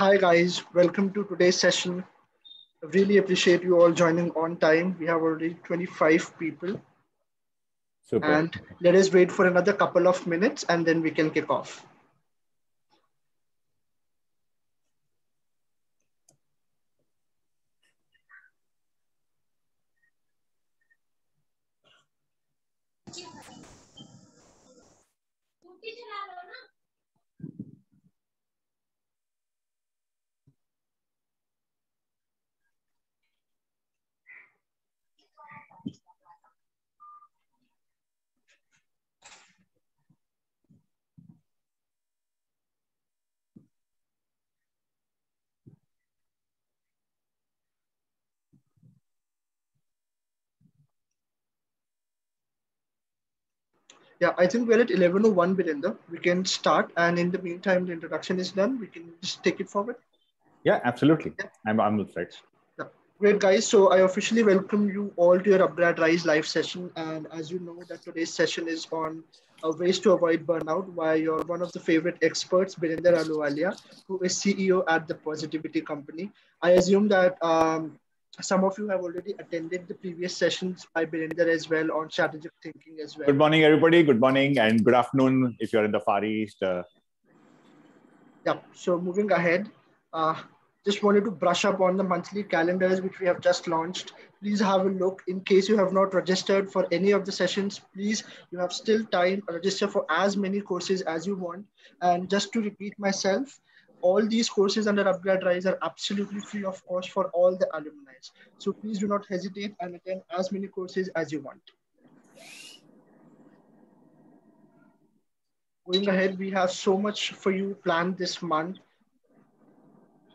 Hi guys, welcome to today's session. I really appreciate you all joining on time. We have already 25 people. Super. And let us wait for another couple of minutes and then we can kick off. Yeah, I think we're at 11.01, Virender. We can start. And in the meantime, the introduction is done. We can just take it forward. Yeah, absolutely. Yeah. I'm, I'm with. Yeah. Great, guys. So I officially welcome you all to your Upgrad Rise live session. And as you know that today's session is on uh, ways to avoid burnout by your one of the favorite experts, Virender Ahluwalia, who is CEO at the Positivity Company. I assume that um, some of you have already attended the previous sessions by Virender as well on strategic thinking as well. Good morning, everybody. Good morning and good afternoon if you're in the Far East. Uh... Yeah, so moving ahead, uh, just wanted to brush up on the monthly calendars which we have just launched. Please have a look. In case you have not registered for any of the sessions, please, you have still time, register for as many courses as you want. And just to repeat myself, all these courses under Upgrad Rise are absolutely free of cost for all the alumni. So please do not hesitate and attend as many courses as you want. Going ahead, we have so much for you planned this month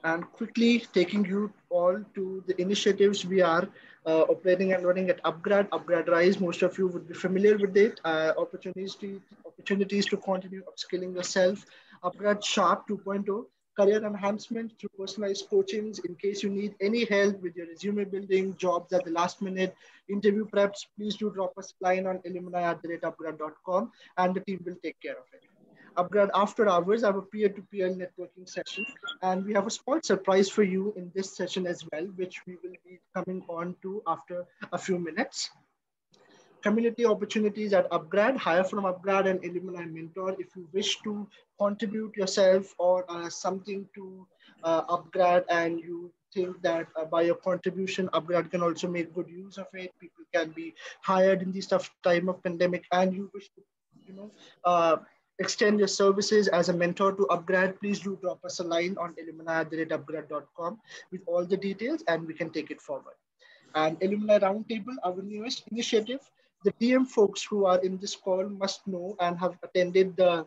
and quickly taking you all to the initiatives we are uh, operating and running at Upgrad, Upgrad Rise. Most of you would be familiar with it. Uh, opportunities, to, opportunities to continue upskilling yourself. Upgrad Sharp 2.0 career enhancement through personalized coachings. In case you need any help with your resume building, jobs at the last minute, interview preps, please do drop us a line on alumni at the rate upgrad.com and the team will take care of it. Upgrad after hours, I have a peer-to-peer networking session. And we have a small surprise for you in this session as well, which we will be coming on to after a few minutes community opportunities at Upgrad, hire from Upgrad and alumni mentor. If you wish to contribute yourself or uh, something to uh, Upgrad and you think that uh, by your contribution, Upgrad can also make good use of it. People can be hired in this tough time of pandemic and you wish to, you know, uh, extend your services as a mentor to Upgrad, please do drop us a line on alumni at upgrad.com with all the details and we can take it forward. And Alumni Roundtable, our newest initiative, the DM folks who are in this call must know and have attended the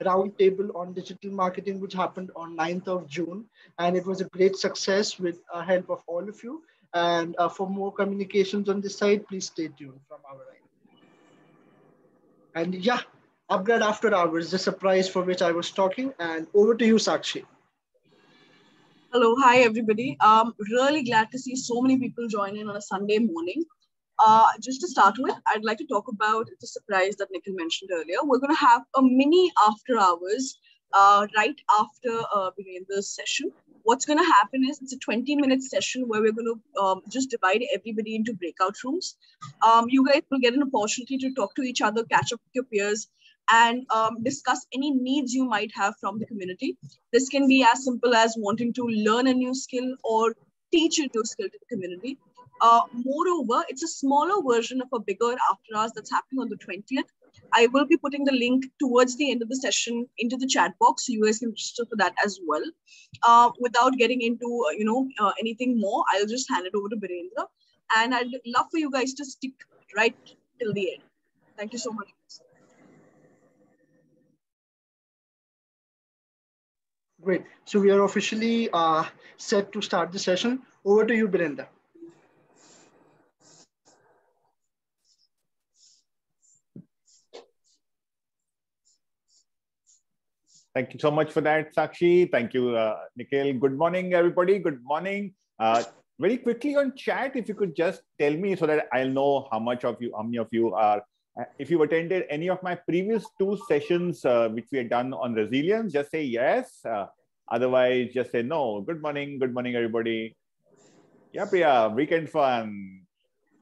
roundtable on digital marketing, which happened on 9th of June. And it was a great success with the help of all of you. And uh, for more communications on this side, please stay tuned from our end. And yeah, Upgrad After Hours, the surprise for which I was talking. And over to you, Sakshi. Hello, hi everybody. Um, really glad to see so many people join in on a Sunday morning. Uh, just to start with, I'd like to talk about the surprise that Nikhil mentioned earlier. We're going to have a mini after hours uh, right after uh, Virendra's session. What's going to happen is it's a 20 minute session where we're going to um, just divide everybody into breakout rooms. Um, you guys will get an opportunity to talk to each other, catch up with your peers, and um, discuss any needs you might have from the community. This can be as simple as wanting to learn a new skill or teach a new skill to the community. Uh, moreover, it's a smaller version of a bigger after hours that's happening on the 20th. I will be putting the link towards the end of the session into the chat box, so you guys can register for that as well. Uh, without getting into uh, you know uh, anything more, I'll just hand it over to Virendra, and I'd love for you guys to stick right till the end. Thank you so much. Great. So we are officially uh, set to start the session. Over to you, Virendra. Thank you so much for that, Sakshi. Thank you, uh, Nikhil. Good morning, everybody. Good morning. Uh, very quickly on chat, if you could just tell me so that I'll know how much of you, how many of you are, uh, if you've attended any of my previous two sessions, uh, which we had done on resilience, just say yes. Uh, otherwise, just say no. Good morning. Good morning, everybody. Yep, Yeah, weekend fun.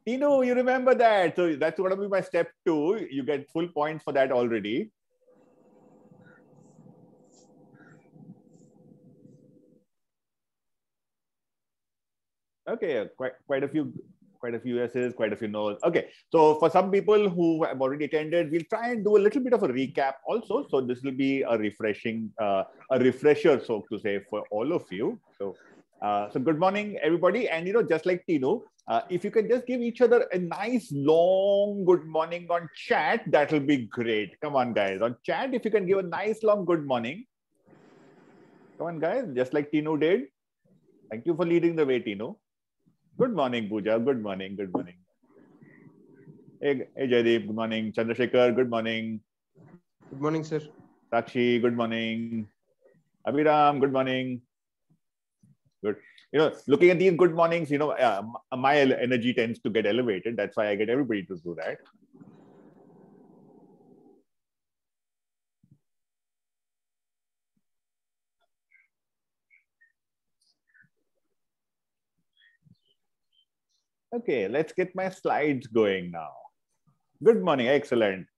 Tino, you remember that. So that's going to be my step two. You get full points for that already. Okay, quite quite a few quite a few yeses, quite a few no's. Okay, so for some people who have already attended, we'll try and do a little bit of a recap also. So this will be a refreshing, uh, a refresher, so to say, for all of you. So, uh, so good morning, everybody. And you know, just like Tino, uh, if you can just give each other a nice long good morning on chat, that will be great. Come on, guys, on chat, if you can give a nice long good morning. Come on, guys, just like Tino did. Thank you for leading the way, Tino. Good morning, Pooja. Good morning. Good morning. Hey, hey Jaydeep. Good morning. Chandrasekhar. Good morning. Good morning, sir. Sakshi. Good morning. Abhiram. Good morning. Good. You know, looking at these good mornings, you know, uh, my energy tends to get elevated. That's why I get everybody to do that. Okay, let's get my slides going now. Good morning, excellent.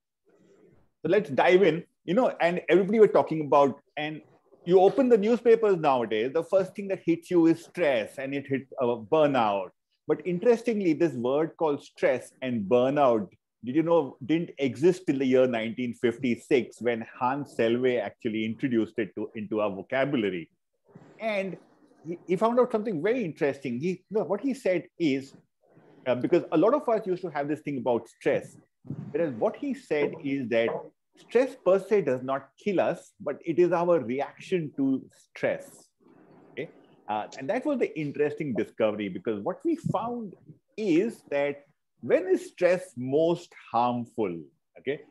So let's dive in. You know, and everybody were talking about, and you open the newspapers nowadays, the first thing that hits you is stress and it hits uh, burnout. But interestingly, this word called stress and burnout, did you know, didn't exist till the year 1956 when Hans Selye actually introduced it to, into our vocabulary. And he, he found out something very interesting. He, what he said is uh, because a lot of us used to have this thing about stress. Whereas what he said is that stress per se does not kill us, but it is our reaction to stress. Okay? Uh, and that was the interesting discovery because what we found is that when is stress most harmful? Okay.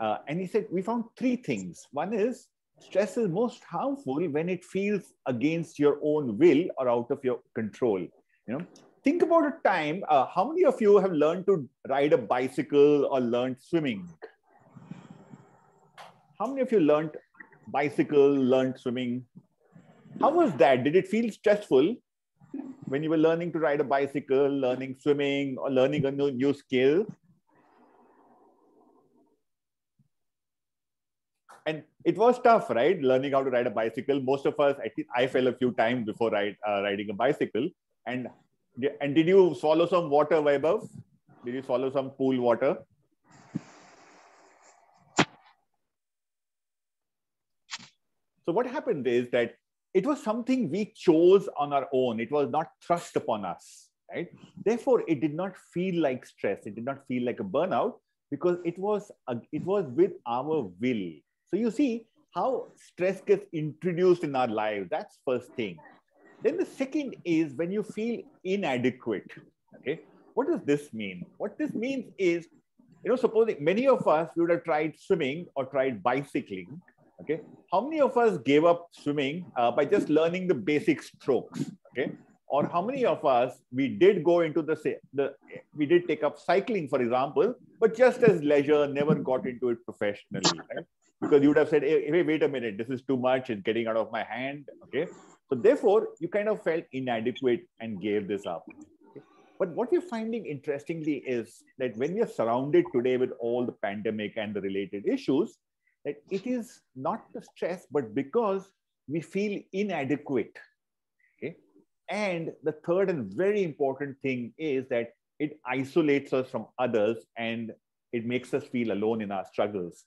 Uh, and he said, we found three things. One is stress is most harmful when it feels against your own will or out of your control. You know, think about a time uh, how many of you have learned to ride a bicycle or learned swimming? How many of you learned bicycle learned swimming? How was that? Did it feel stressful when you were learning to ride a bicycle learning swimming or learning a new, new skill? And it was tough right? Learning how to ride a bicycle. Most of us i i fell a few times before ride, uh, riding a bicycle. And and did you swallow some water, Vaibhav? Did you swallow some pool water? So what happened is that it was something we chose on our own. It was not thrust upon us, right? Therefore, it did not feel like stress. It did not feel like a burnout because it was a, it was with our will. So you see how stress gets introduced in our lives. That's first thing. Then the second is when you feel inadequate. Okay. What does this mean? What this means is, you know, supposing many of us would have tried swimming or tried bicycling. Okay. How many of us gave up swimming uh, by just learning the basic strokes? Okay. Or how many of us we did go into the the we did take up cycling, for example, but just as leisure, never got into it professionally, right? Because you would have said, hey, hey, wait a minute, this is too much, it's getting out of my hand. Okay. So therefore, you kind of felt inadequate and gave this up. But what we're finding interestingly is that when we are surrounded today with all the pandemic and the related issues, that it is not the stress, but because we feel inadequate. Okay. And the third and very important thing is that it isolates us from others and it makes us feel alone in our struggles.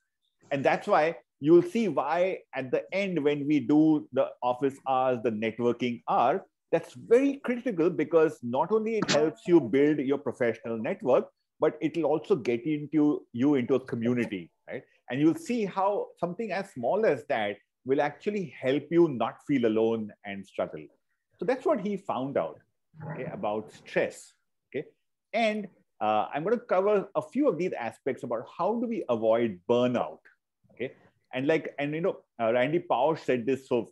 And that's why you'll see why at the end when we do the office hours the networking hour that's very critical because not only it helps you build your professional network but it will also get into you into a community right? And you'll see how something as small as that will actually help you not feel alone and struggle. So that's what he found out okay, about stress okay? And uh, i'm going to cover a few of these aspects about how do we avoid burnout And like, and you know, uh, Randy Pausch said this so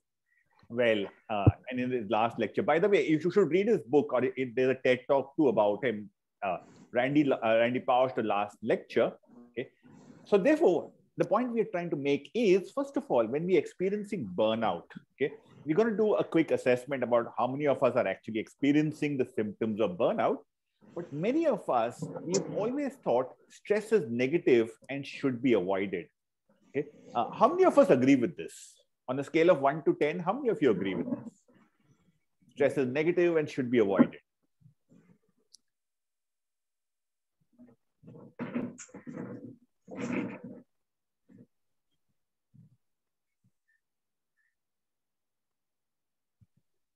well, uh, and in his last lecture. By the way, you should read his book, or it, there's a TED talk too about him. Uh, Randy uh, Randy Pausch, the last lecture. Okay, so therefore, the point we are trying to make is, first of all, when we're experiencing burnout, okay, we're going to do a quick assessment about how many of us are actually experiencing the symptoms of burnout. But many of us, we've always thought stress is negative and should be avoided. Okay, uh, how many of us agree with this? On a scale of one to 10, how many of you agree with this? Stress is negative and should be avoided.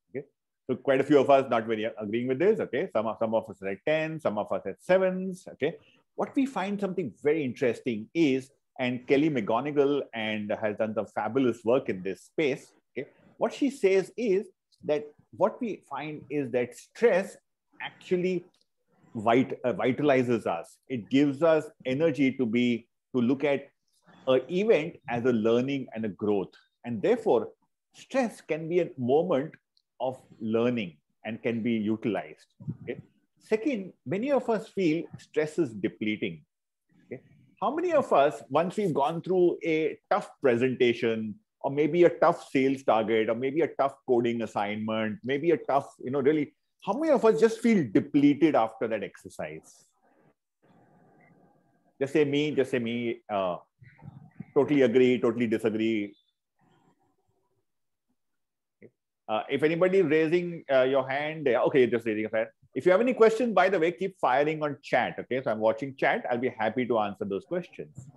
Okay. So quite a few of us not very agreeing with this. Okay, some of some of us are at 10, some of us at sevens. Okay, what we find something very interesting is, and Kelly McGonigal and has done some fabulous work in this space. Okay, what she says is that what we find is that stress actually vit- uh, vitalizes us. It gives us energy to be to look at an event as a learning and a growth, and therefore stress can be a moment of learning and can be utilized. Okay? Second, many of us feel stress is depleting. How many of us, once we've gone through a tough presentation, or maybe a tough sales target, or maybe a tough coding assignment, maybe a tough, you know, really, how many of us just feel depleted after that exercise? Just say me, just say me. Uh, totally agree, totally disagree. Uh, if anybody raising uh, your hand, okay, just raising a hand. If you have any questions, by the way, keep firing on chat. Okay, so I'm watching chat. I'll be happy to answer those questions.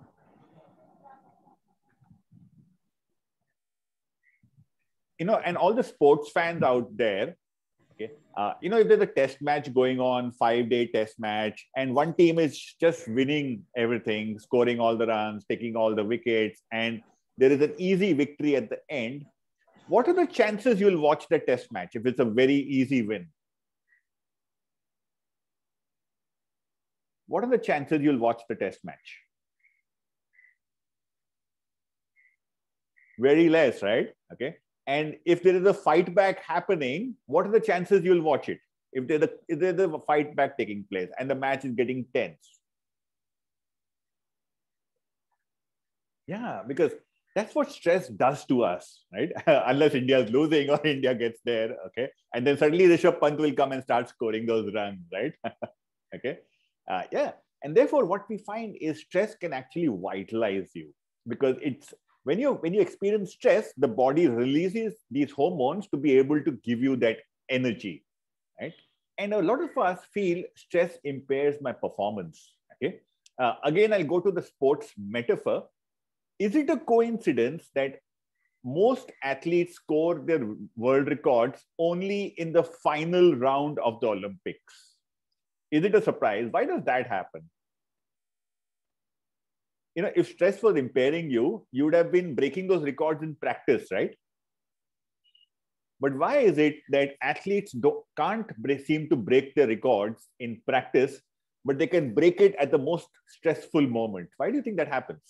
You know, and all the sports fans out there, okay, uh, you know, if there's a test match going on, five day test match, and one team is just winning everything, scoring all the runs, taking all the wickets, and there is an easy victory at the end, what are the chances you'll watch the test match if it's a very easy win? What are the chances you'll watch the test match? Very less, right? Okay. And if there is a fight back happening, what are the chances you'll watch it? If there's a, if there's a fight back taking place and the match is getting tense. Yeah, because that's what stress does to us, right? Unless India is losing or India gets there, okay? And then suddenly Rishabh Pant will come and start scoring those runs, right? okay? Uh, yeah. And therefore, what we find is stress can actually vitalize you because it's when you when you experience stress, the body releases these hormones to be able to give you that energy, right? And a lot of us feel stress impairs my performance. Okay. Uh, again, I'll go to the sports metaphor is it a coincidence that most athletes score their world records only in the final round of the Olympics? Is it a surprise? Why does that happen? You know, if stress was impairing you, you would have been breaking those records in practice, right? But why is it that athletes don't can't seem to break their records in practice, but they can break it at the most stressful moment? Why do you think that happens?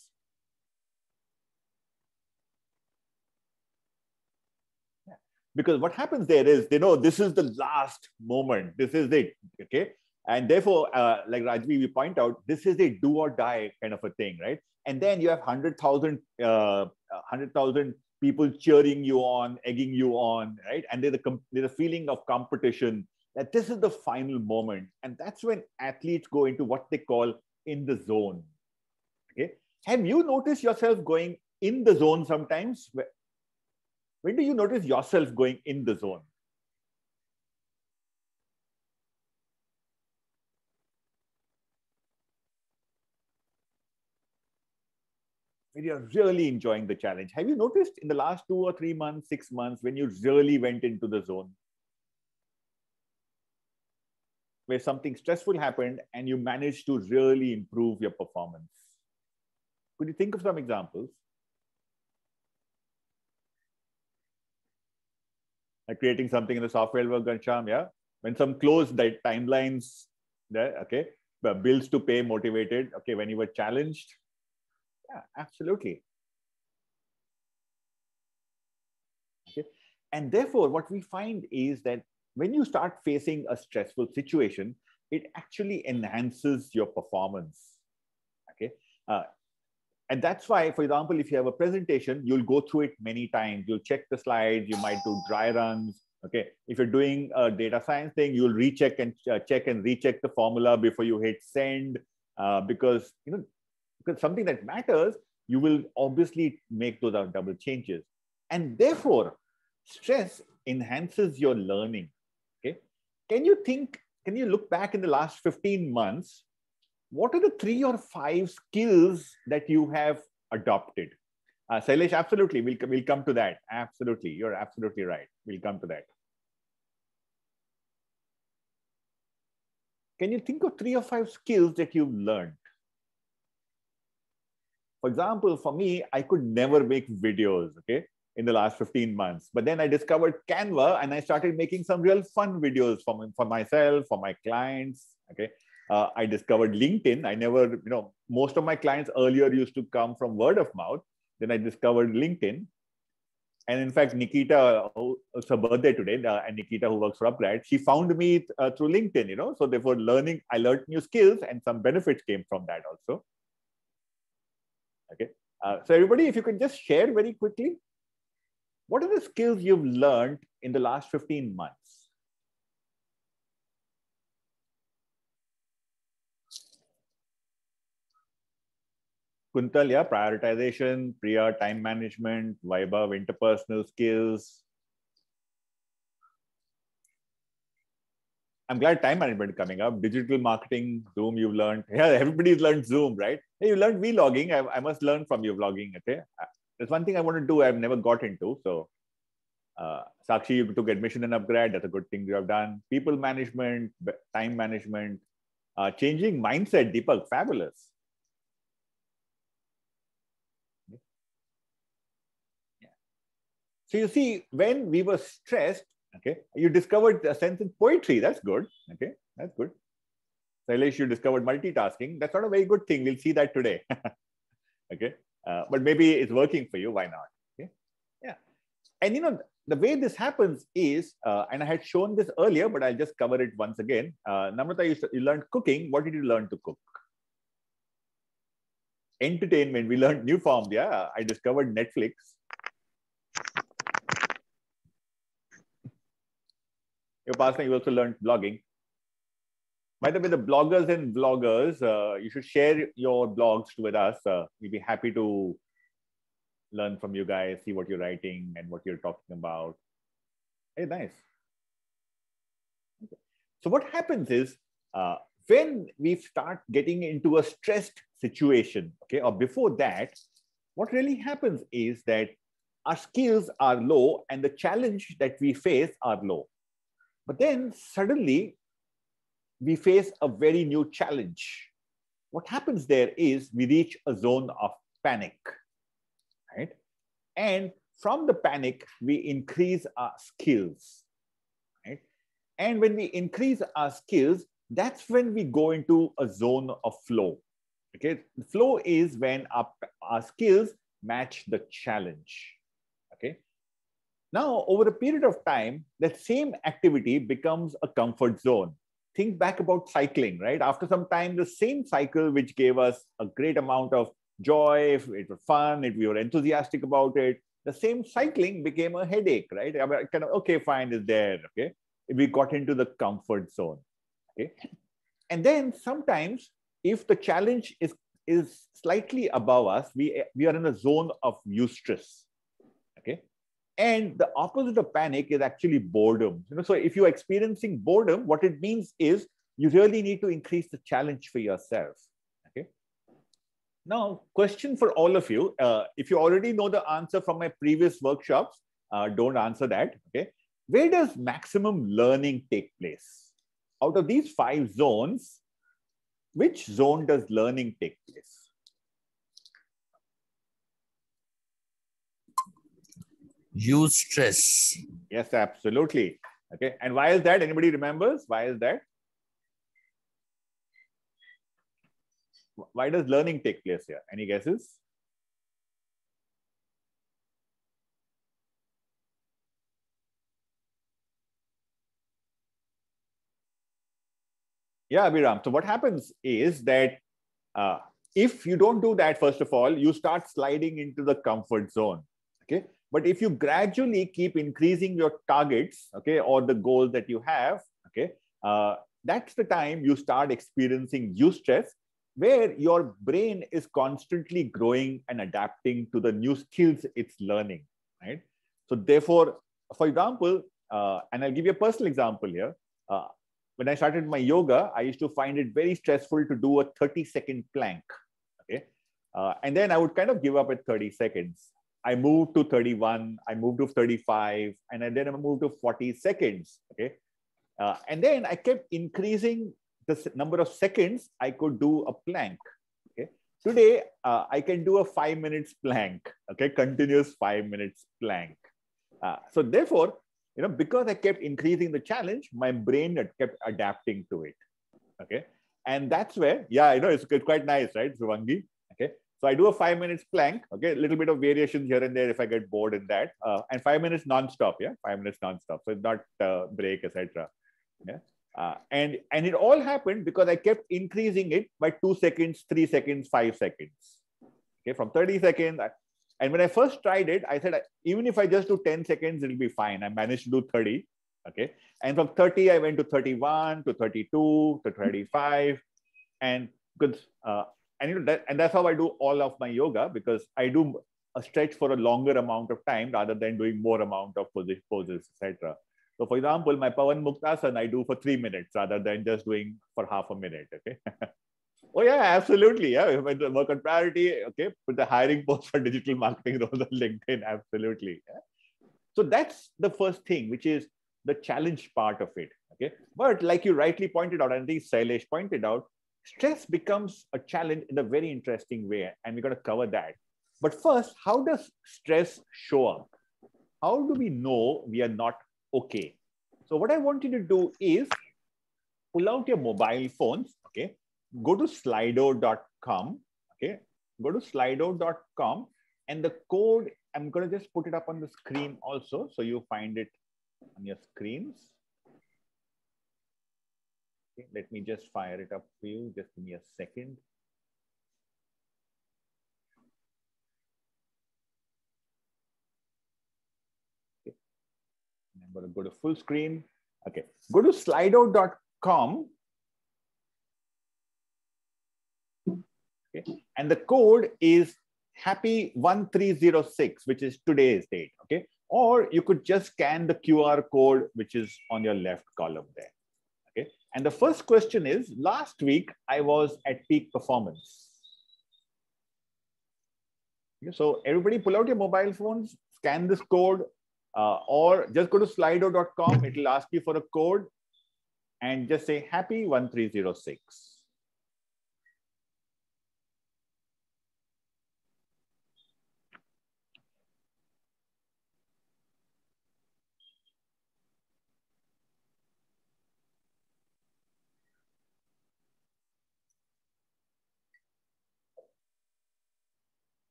because what happens there is they know this is the last moment this is it okay and therefore uh, like rajvi we point out this is a do or die kind of a thing right? And then you have 100000 uh, 100000 people cheering you on egging you on right? And there's a, there's a feeling of competition that this is the final moment. And that's when athletes go into what they call in the zone okay? Have you noticed yourself going in the zone sometimes? When do you notice yourself going in the zone? You're really enjoying the challenge. Have you noticed in the last two or three months, six months, when you really went into the zone? Where something stressful happened and you managed to really improve your performance. Could you think of some examples? like creating something in the software world, Gansham, yeah. When some close timelines okay, bills to pay motivated, okay, when you were challenged, yeah, absolutely. Okay. And therefore, what we find is that when you start facing a stressful situation, it actually enhances your performance. Okay. Uh, and that's why, for example, if you have a presentation, you'll go through it many times. You'll check the slides, you might do dry runs. Okay. If you're doing a data science thing, you'll recheck and uh, check and recheck the formula before you hit send. Uh, because you know because something that matters, you will obviously make those double changes. And therefore, stress enhances your learning. Okay. Can you think, can you look back in the last 15 months? What are the three or five skills that you have adopted? Uh, Sailesh, absolutely. We'll, we'll come to that. Absolutely. You're absolutely right. We'll come to that. Can you think of three or five skills that you've learned? For example, for me, I could never make videos. Okay in the last 15 months. But then I discovered Canva and I started making some real fun videos for, for myself, for my clients. Okay. Uh, I discovered LinkedIn. I never, you know, most of my clients earlier used to come from word of mouth. Then I discovered LinkedIn. And in fact, Nikita, it's her birthday today, uh, and Nikita, who works for Upgrad, she found me uh, through LinkedIn, you know. So therefore, learning, I learned new skills and some benefits came from that also. Okay. Uh, so everybody, if you could just share very quickly, what are the skills you've learned in the last 15 months? Kuntal, yeah, prioritization, Priya, time management, Vaibhav, interpersonal skills. I'm glad time management coming up. Digital marketing, Zoom, you've learned. Yeah, everybody's learned Zoom, right? Hey, you learned vlogging. I, I must learn from you vlogging. Okay, there's one thing I want to do I've never got into. So, uh, Sakshi, you took admission and Upgrad. That's a good thing you have done. People management, time management, uh, changing mindset. Deepak, fabulous. Yeah. So you see, when we were stressed, okay, you discovered a sense in poetry. That's good. Okay, that's good. Sailesh, you discovered multitasking. That's not a very good thing. We'll see that today. okay. Uh, but maybe it's working for you. Why not? Okay. Yeah. And you know, the way this happens is, uh, and I had shown this earlier, but I'll just cover it once again. Uh, Namrata, you, you learned cooking. What did you learn to cook? Entertainment. We learned new forms. Yeah. I discovered Netflix. Pastor, you also learned blogging. By the way, the bloggers and vloggers, uh, you should share your blogs with us. Uh, we'd be happy to learn from you guys, see what you're writing and what you're talking about. Hey, nice. Okay. So what happens is uh, when we start getting into a stressed situation, okay, or before that, what really happens is that our skills are low and the challenge that we face are low. But then suddenly we face a very new challenge. What happens there is we reach a zone of panic, right? And from the panic, we increase our skills, right? And when we increase our skills, that's when we go into a zone of flow. Okay, flow is when our, our skills match the challenge. Now, over a period of time, that same activity becomes a comfort zone think back about cycling, right? After some time, the same cycle, which gave us a great amount of joy, if it was fun, if we were enthusiastic about it, the same cycling became a headache, right? I mean, kind of, okay, fine, is there, okay? We got into the comfort zone, okay? And then sometimes, if the challenge is, is slightly above us, we, we are in a zone of eustress? And the opposite of panic is actually boredom. You know, so if you're experiencing boredom, what it means is you really need to increase the challenge for yourself. Okay. Now, question for all of you. Uh, if you already know the answer from my previous workshops, uh, don't answer that. Okay. Where does maximum learning take place? Out of these five zones, which zone does learning take place? eustress. Yes, absolutely. Okay. And why is that? Anybody remembers? Why is that? Why does learning take place here? Any guesses? Yeah, Abhiram. So what happens is that uh, if you don't do that, first of all, you start sliding into the comfort zone. Okay. But if you gradually keep increasing your targets, okay, or the goals that you have, okay, uh, that's the time you start experiencing eustress, where your brain is constantly growing and adapting to the new skills it's learning, right? So therefore, for example, uh, and I'll give you a personal example here. Uh, when I started my yoga, I used to find it very stressful to do a 30 second plank. Okay. Uh, and then I would kind of give up at 30 seconds. I moved to 31, I moved to 35, and I then I moved to 40 seconds. Okay. Uh, and then I kept increasing the number of seconds I could do a plank. Okay. Today, uh, I can do a five minutes plank. Okay. Continuous five minutes plank. Uh, so therefore, you know, because I kept increasing the challenge, my brain kept adapting to it. Okay. And that's where, yeah, you know, it's quite nice, right, Suvangi? So I do a five minutes plank, okay, a little bit of variations here and there if I get bored in that. Uh, and five minutes non-stop, yeah, five minutes non-stop. So it's not uh, break, etc. Yeah. Uh, and and it all happened because I kept increasing it by two seconds, three seconds, five seconds. Okay, from 30 seconds, and when I first tried it, I said, even if I just do 10 seconds, it'll be fine. I managed to do 30. Okay. And from 30, I went to 31, to 32, to 35. And because, uh, and, you know, that, and that's how I do all of my yoga because I do a stretch for a longer amount of time rather than doing more amount of poses, etc. So for example, my Pawan Muktasana, I do for three minutes rather than just doing for half a minute. Okay. Oh yeah, absolutely. Yeah, work on priority, okay, put the hiring post for digital marketing roles on LinkedIn. Absolutely. Yeah? So that's the first thing, which is the challenge part of it. Okay, but like you rightly pointed out, and I think Sailesh pointed out, stress becomes a challenge in a very interesting way, and we're going to cover that. But first, how does stress show up? How do we know we are not okay? So what I want you to do is pull out your mobile phones, okay, go to slido.com. Okay, go to slido.com and the code, I'm going to just put it up on the screen also. So you find it on your screens. Okay, let me just fire it up for you. Just give me a second. Okay. I'm going to go to full screen. Okay, go to slido.com Okay? And the code is happy 1306, which is today's date. Okay. Or you could just scan the QR code, which is on your left column there. And the first question is last week I was at peak performance. So everybody pull out your mobile phones, scan this code, uh, or just go to slido.com. It will ask you for a code and just say happy 1306.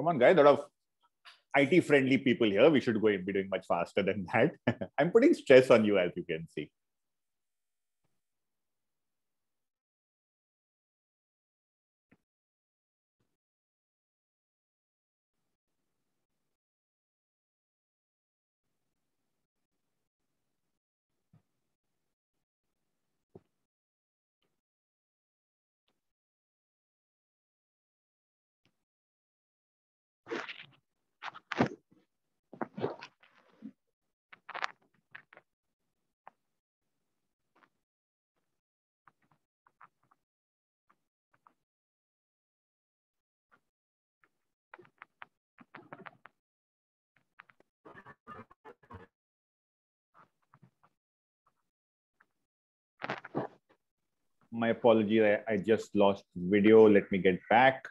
Come on, guys. A lot of IT friendly people here. We should go be doing much faster than that. I'm putting stress on you, as you can see. My apology. I, I just lost video. Let me get back.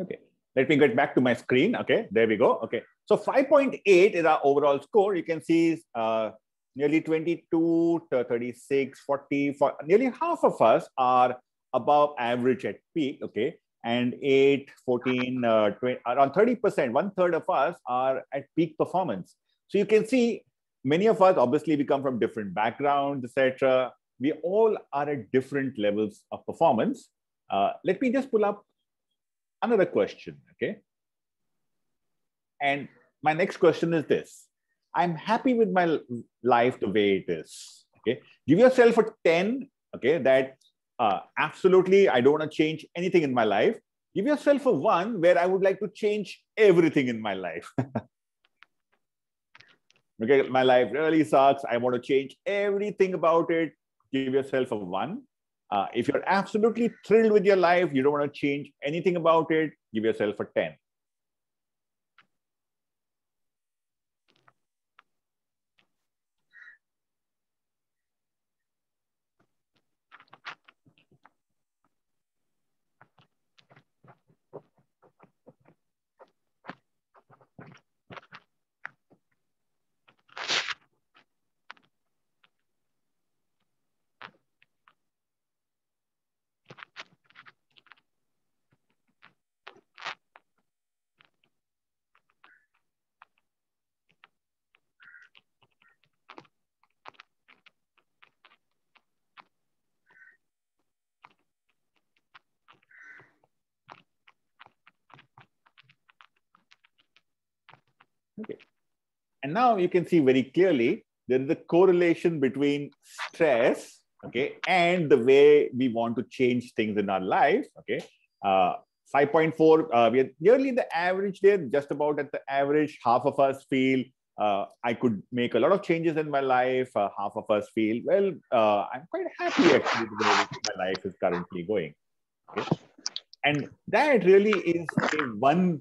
Okay, let me get back to my screen. Okay, there we go. Okay, so 5.8 is our overall score. You can see uh, nearly 22 to 36, 40, for nearly half of us are above average at peak. Okay, and 8, 14, uh, 20, around 30%, one third of us are at peak performance. So you can see many of us, obviously, we come from different backgrounds, etc. We all are at different levels of performance. Uh, let me just pull up another question, okay? And my next question is this. I'm happy with my life the way it is, okay? Give yourself a 10, okay, that uh, absolutely I don't want to change anything in my life. Give yourself a one where I would like to change everything in my life. okay, my life really sucks. I want to change everything about it. Give yourself a one. Uh, if you're absolutely thrilled with your life, you don't want to change anything about it, give yourself a 10. Now you can see very clearly there is a correlation between stress, okay, and the way we want to change things in our life, okay. Uh, 5.4, uh, we are nearly the average there, just about at the average. Half of us feel uh, I could make a lot of changes in my life. Uh, half of us feel, well, uh, I'm quite happy actually the way my life is currently going. Okay? And that really is a one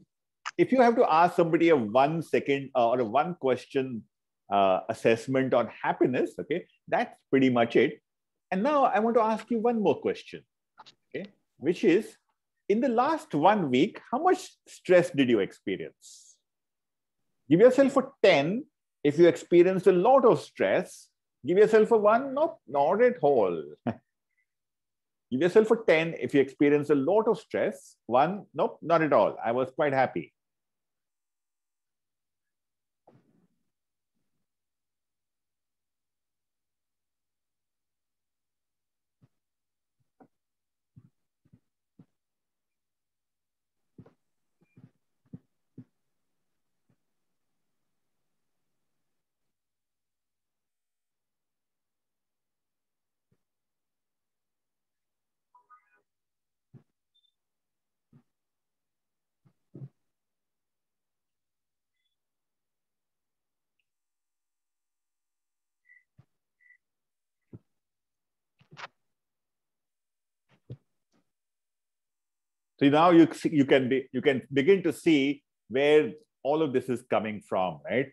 if you have to ask somebody a one second uh, or a one question uh, assessment on happiness, okay, that's pretty much it. And now I want to ask you one more question, okay, which is in the last one week, how much stress did you experience? Give yourself a 10 if you experienced a lot of stress. Give yourself a one, not, not at all. Give yourself a 10 if you experience a lot of stress. One, nope, not at all. I was quite happy. So now you, you, can be, you can begin to see where all of this is coming from, right?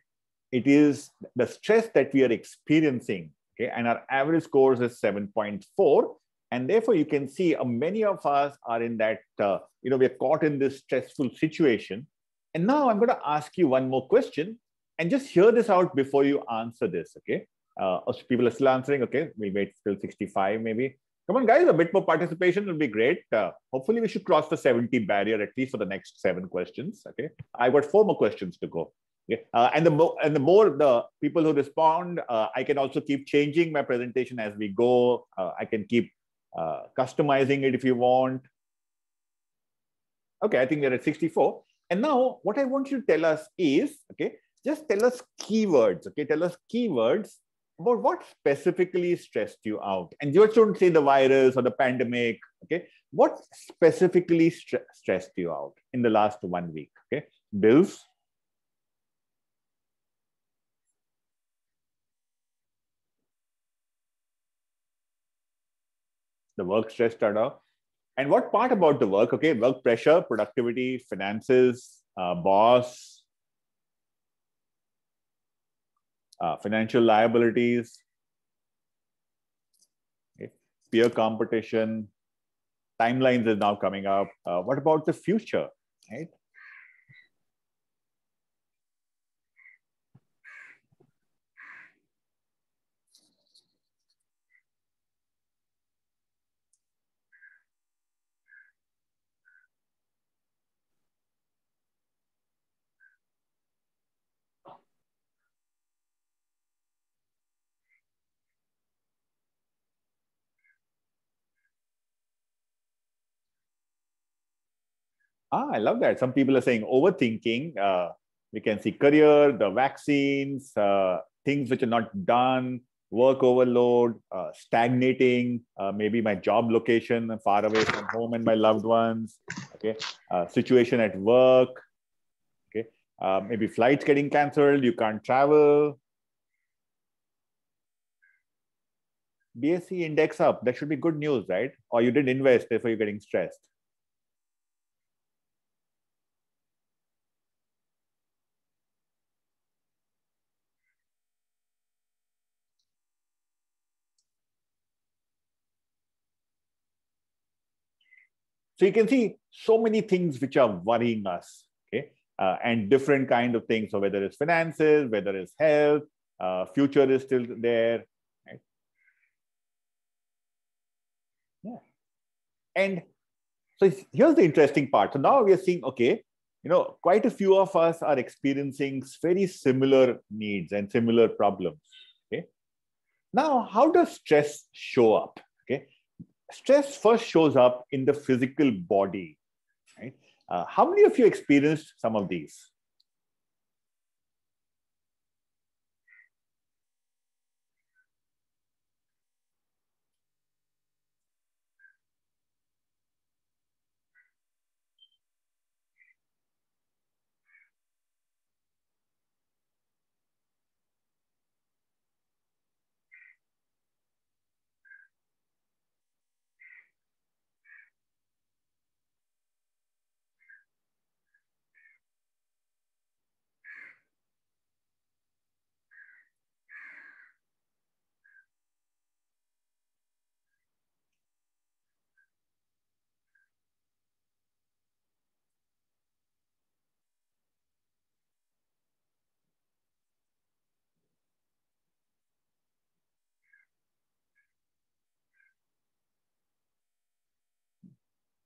It is the stress that we are experiencing, okay? And our average score is 7.4. And therefore, you can see uh, many of us are in that, uh, you know, we're caught in this stressful situation. And now I'm going to ask you one more question and just hear this out before you answer this, okay? Uh, people are still answering, okay? We'll wait till 65 maybe. Come on, guys, a bit more participation will be great. Uh, hopefully, we should cross the 70 barrier at least for the next seven questions. Okay, I've got four more questions to go. Okay. Uh, and the more and the more the people who respond, uh, I can also keep changing my presentation as we go. Uh, I can keep uh, customizing it if you want. Okay, I think we're at 64. And now, what I want you to tell us is, okay, just tell us keywords. Okay, tell us keywords about what specifically stressed you out. And you shouldn't say the virus or the pandemic. Okay. What specifically st- stressed you out in the last one week? Okay. Bills. the work stress starter. And what part about the work? Okay, work pressure, productivity, finances, uh, boss, uh, financial liabilities, okay. peer competition, timelines is now coming up. Uh, what about the future, right? Ah, I love that. Some people are saying overthinking. Uh, we can see career, the vaccines, uh, things which are not done, work overload, uh, stagnating, uh, maybe my job location far away from home and my loved ones. Okay, uh, situation at work. Okay, uh, maybe flights getting cancelled. You can't travel. BSE index up. That should be good news, right? Or you didn't invest, therefore you're getting stressed. So you can see so many things which are worrying us, okay, uh, and different kind of things. So whether it's finances, whether it's health, uh, future is still there, right? Yeah, and so here's the interesting part. So now we are seeing, okay, you know, quite a few of us are experiencing very similar needs and similar problems. Okay, now how does stress show up? Stress first shows up in the physical body. Right? Uh, how many of you experienced some of these?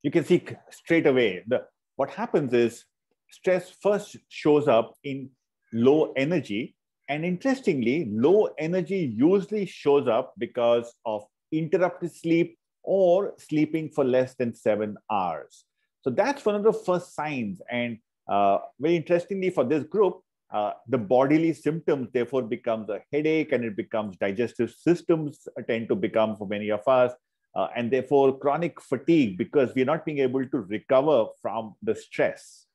You can see straight away the what happens is stress first shows up in low energy and interestingly low energy usually shows up because of interrupted sleep or sleeping for less than seven hours. So that's one of the first signs. And uh, very interestingly for this group uh, the bodily symptoms therefore becomes a headache and it becomes digestive systems tend to become for many of us uh, and therefore chronic fatigue because we're not being able to recover from the stress,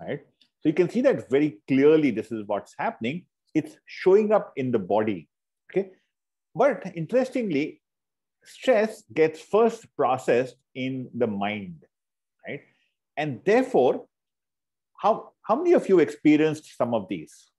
right? So you can see that very clearly this is what's happening. It's showing up in the body, okay? But interestingly, stress gets first processed in the mind, right? And therefore, how, how many of you experienced some of these?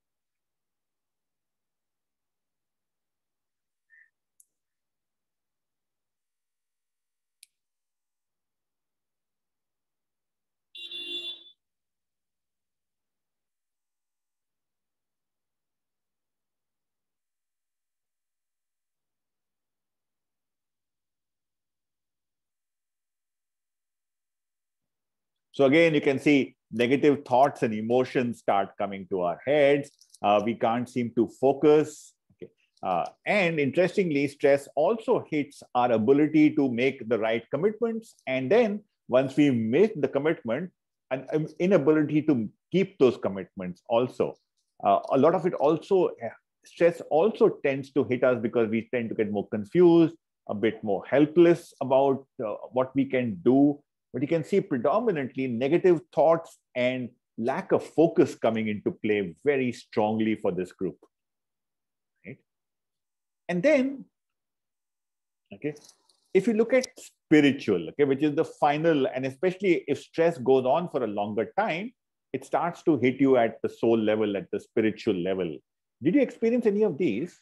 So again, you can see negative thoughts and emotions start coming to our heads. Uh, we can't seem to focus. Okay. Uh, and interestingly, stress also hits our ability to make the right commitments. And then once we make the commitment, an inability to keep those commitments also. Uh, a lot of it also, stress also tends to hit us because we tend to get more confused, a bit more helpless about uh, what we can do but you can see predominantly negative thoughts and lack of focus coming into play very strongly for this group. Right? And then, okay, if you look at spiritual, okay, which is the final, and especially if stress goes on for a longer time, it starts to hit you at the soul level, at the spiritual level. Did you experience any of these?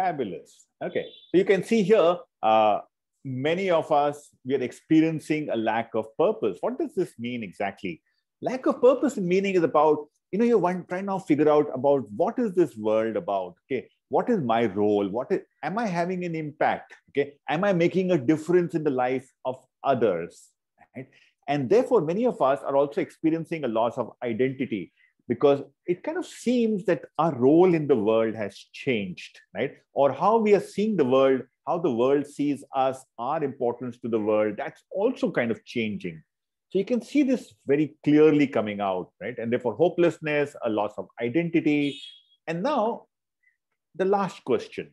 Fabulous. Okay. So you can see here, uh, many of us, we are experiencing a lack of purpose. What does this mean exactly? Lack of purpose and meaning is about, you know, you're trying to figure out about what is this world about? Okay. What is my role? What is, am I having an impact? Okay. Am I making a difference in the life of others? Right? And therefore, many of us are also experiencing a loss of identity because it kind of seems that our role in the world has changed, right? Or how we are seeing the world, how the world sees us, our importance to the world, that's also kind of changing. So you can see this very clearly coming out, right? And therefore, hopelessness, a loss of identity. And now, the last question,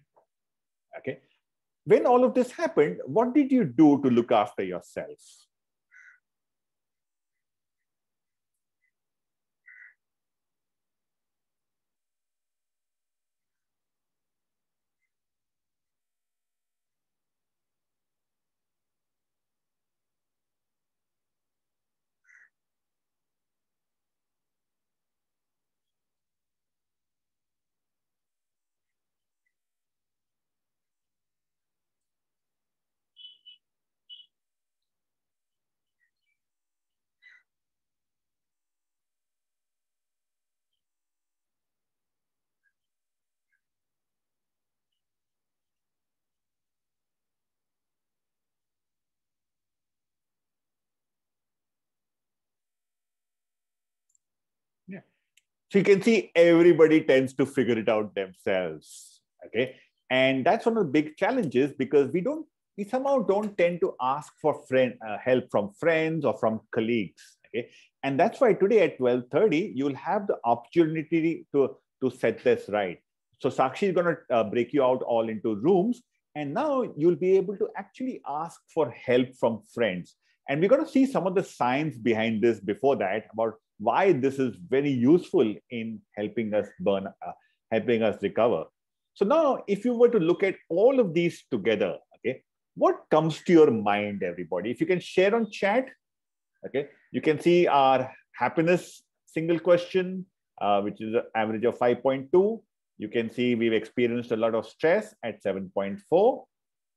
okay? When all of this happened, what did you do to look after yourself? Yeah. So you can see everybody tends to figure it out themselves. Okay. And that's one of the big challenges because we don't, we somehow don't tend to ask for friend uh, help from friends or from colleagues. Okay. And that's why today at 12:30, you'll have the opportunity to, to set this right. So Sakshi is going to uh, break you out all into rooms. And now you'll be able to actually ask for help from friends. And we're going to see some of the science behind this before that about why this is very useful in helping us burn, uh, helping us recover. So now, if you were to look at all of these together, okay, what comes to your mind, everybody? If you can share on chat, okay, you can see our happiness single question, uh, which is an average of 5.2. You can see we've experienced a lot of stress at 7.4.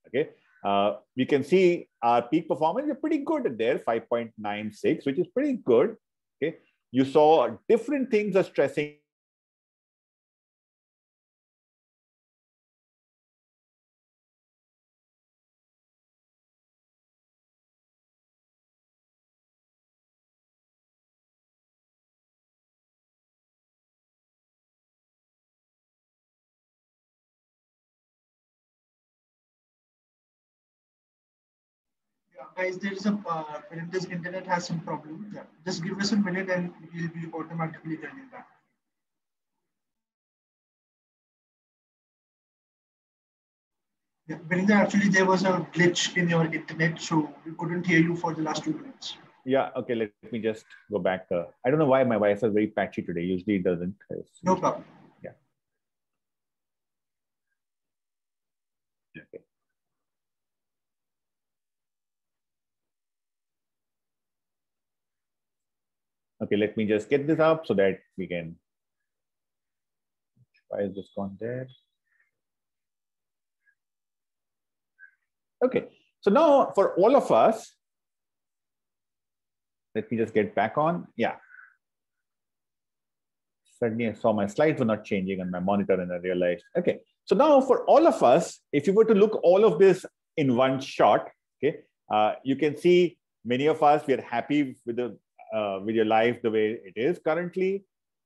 Okay, uh, we can see our peak performance is pretty good there, 5.96, which is pretty good. Okay, you saw different things are stressing guys, there is a uh, this internet has some problem. Yeah, just give us a minute and we'll be automatically getting back. Yeah, Belinda, actually there was a glitch in your internet, so we couldn't hear you for the last two minutes. Yeah, okay, let me just go back. Uh, I don't know why my Wi-Fi is very patchy today. Usually it doesn't. no problem. Okay, let me just get this up so that we can. Why is this gone there? Okay, so now for all of us, let me just get back on. Yeah. Suddenly I saw my slides were not changing on my monitor and I realized, okay. So now for all of us, if you were to look all of this in one shot, okay, Uh, you can see many of us, we are happy with, the, uh, with your life the way it is currently.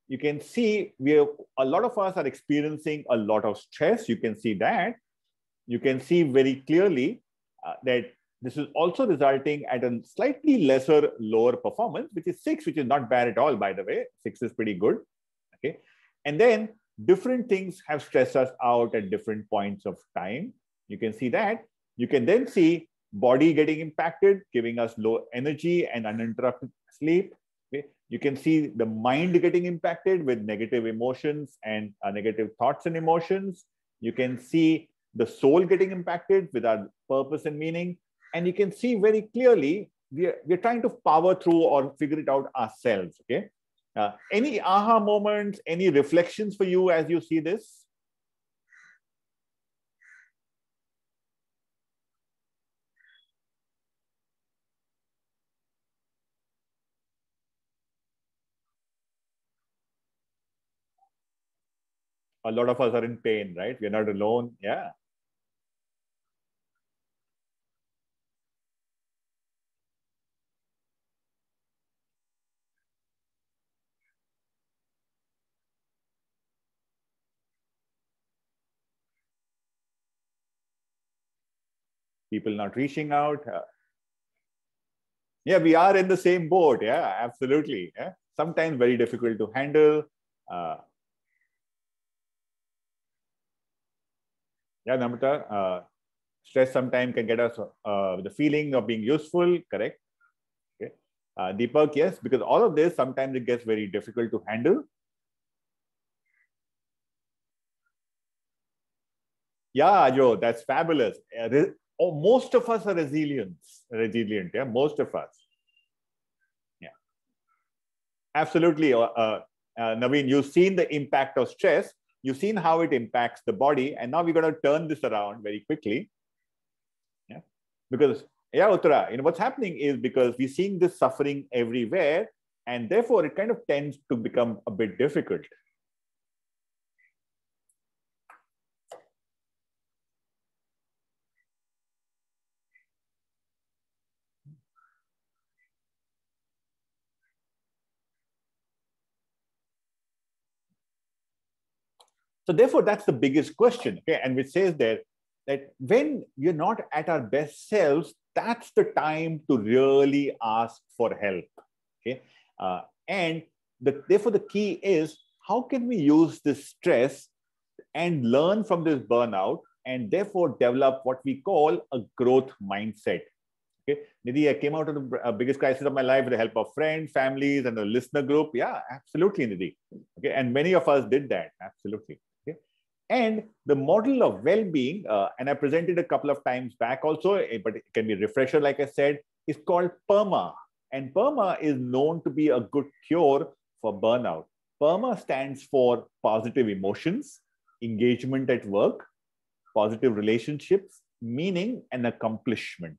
You can see we have, a lot of us are experiencing a lot of stress. You can see that. You can see very clearly uh, that this is also resulting at a slightly lesser lower performance, which is six, which is not bad at all, by the way. Six is pretty good. Okay. And then different things have stressed us out at different points of time. You can see that. You can then see body getting impacted, giving us low energy and uninterrupted sleep. Okay. You can see the mind getting impacted with negative emotions and uh, negative thoughts and emotions. You can see the soul getting impacted with our purpose and meaning. And you can see very clearly we're, we're trying to power through or figure it out ourselves. Okay. Uh, any aha moments, any reflections for you as you see this? A lot of us are in pain, right? We're not alone. Yeah. people not reaching out. Uh, yeah, we are in the same boat. Yeah, absolutely. Yeah, sometimes very difficult to handle. Uh, yeah, Namrata, uh, stress sometimes can get us uh, the feeling of being useful, correct? Okay. Uh, Deepak, yes, because all of this sometimes it gets very difficult to handle. Yeah, Joe, that's fabulous. Uh, oh, most of us are resilient, resilient. Yeah, most of us. Yeah, absolutely. Uh, uh, uh, Naveen, you've seen the impact of stress. You've seen how it impacts the body, and now we're going to turn this around very quickly. Yeah, because yeah, Uttara, you know what's happening is because we're seeing this suffering everywhere, and therefore it kind of tends to become a bit difficult. So therefore, that's the biggest question. Okay, and which says there that when we're not at our best selves, that's the time to really ask for help. Okay, uh, and the, therefore the key is how can we use this stress and learn from this burnout, and therefore develop what we call a growth mindset. Okay, Nidhi, I came out of the uh, biggest crisis of my life with the help of friends, families, and a listener group. Yeah, absolutely, Nidhi. Okay, and many of us did that. Absolutely. And the model of well-being, uh, and I presented a couple of times back also, eh, but it can be refresher, like I said, is called PERMA. And PERMA is known to be a good cure for burnout. PERMA stands for positive emotions, engagement at work, positive relationships, meaning, and accomplishment.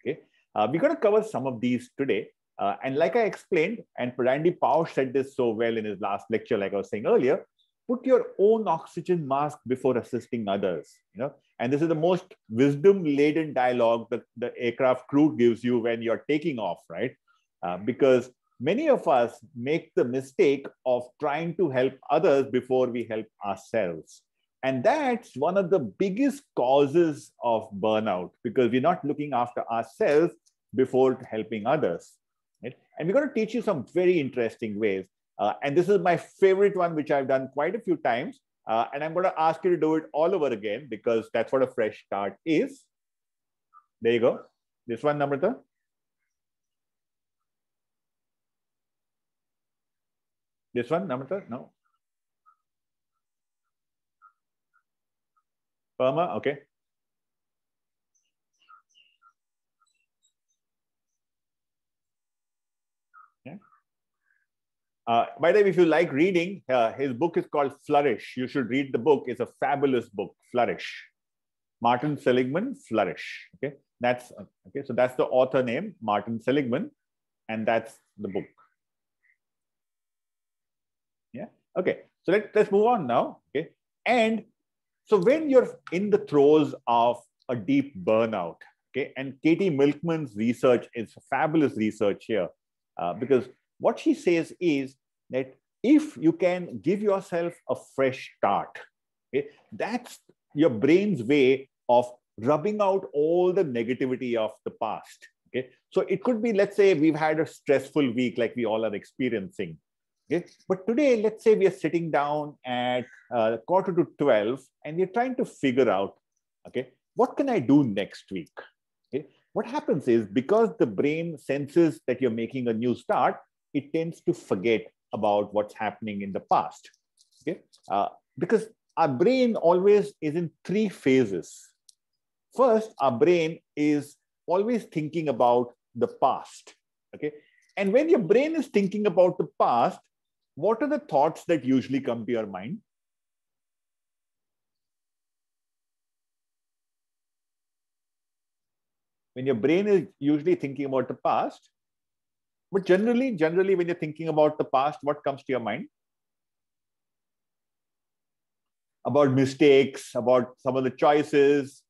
Okay, uh, we're going to cover some of these today. Uh, and like I explained, and Randy Pausch said this so well in his last lecture, like I was saying earlier, put your own oxygen mask before assisting others you know? And this is the most wisdom laden dialogue that the aircraft crew gives you when you're taking off right? Uh, because many of us make the mistake of trying to help others before we help ourselves. And that's one of the biggest causes of burnout because we're not looking after ourselves before helping others right? and we're going to teach you some very interesting ways uh, and this is my favorite one, which I've done quite a few times. Uh, and I'm going to ask you to do it all over again because that's what a fresh start is. There you go. This one, Namrata. This one, Namrata? No. Perma, okay. Uh, by the way, if you like reading, uh, his book is called Flourish. You should read the book. It's a fabulous book, Flourish. Martin Seligman, Flourish. Okay, that's okay. So that's the author name, Martin Seligman, and that's the book. Yeah. Okay. So let, let's move on now. Okay. And so when you're in the throes of a deep burnout, Okay, and Katie Milkman's research is fabulous research here uh, because what she says is that if you can give yourself a fresh start, okay, that's your brain's way of rubbing out all the negativity of the past. Okay, so it could be, let's say, we've had a stressful week like we all are experiencing. Okay, but today, let's say we are sitting down at uh, quarter to 12 and we're trying to figure out, okay, what can I do next week? Okay, what happens is because the brain senses that you're making a new start, it tends to forget about what's happening in the past. Okay, uh, because our brain always is in three phases. First, our brain is always thinking about the past. Okay, and when your brain is thinking about the past, what are the thoughts that usually come to your mind? When your brain is usually thinking about the past, but generally, generally, when you're thinking about the past, what comes to your mind? About mistakes, about some of the choices,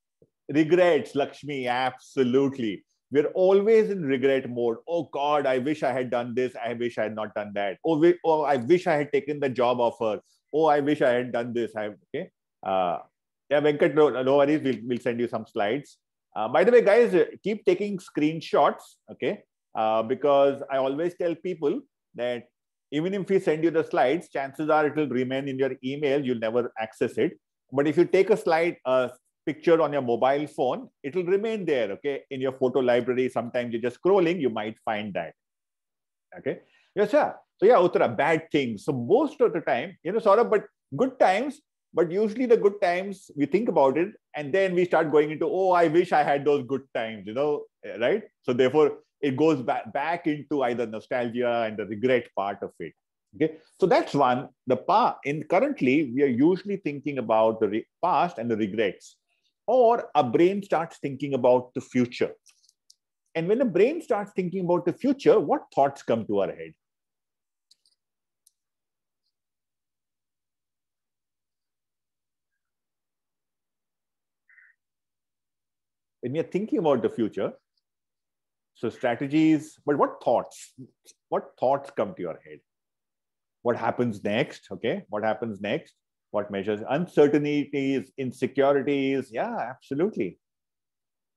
regrets, Lakshmi, absolutely. We're always in regret mode. Oh God, I wish I had done this. I wish I had not done that. Oh, we, oh I wish I had taken the job offer. Oh, I wish I had done this. I, okay. Uh, yeah, Venkat, no, no worries. We'll, we'll send you some slides. Uh, by the way, guys, keep taking screenshots. Okay uh, because I always tell people that even if we send you the slides, chances are it will remain in your email. You'll never access it. But if you take a slide, a picture on your mobile phone, it will remain there. Okay, in your photo library. Sometimes you're just scrolling, you might find that. Okay. Yes, sir. So yeah, Uttara, bad things. So most of the time, you know, sort of, but good times. But usually the good times, we think about it, and then we start going into, oh, I wish I had those good times, you know, right? So therefore, it goes back, back into either nostalgia and the regret part of it. Okay, so that's one. The past, in currently, we are usually thinking about the past and the regrets, or our brain starts thinking about the future. And when the brain starts thinking about the future, what thoughts come to our head? When we are thinking about the future, so strategies, but what thoughts? What thoughts come to your head? What happens next? Okay, what happens next? What measures? Uncertainties, insecurities. Yeah, absolutely.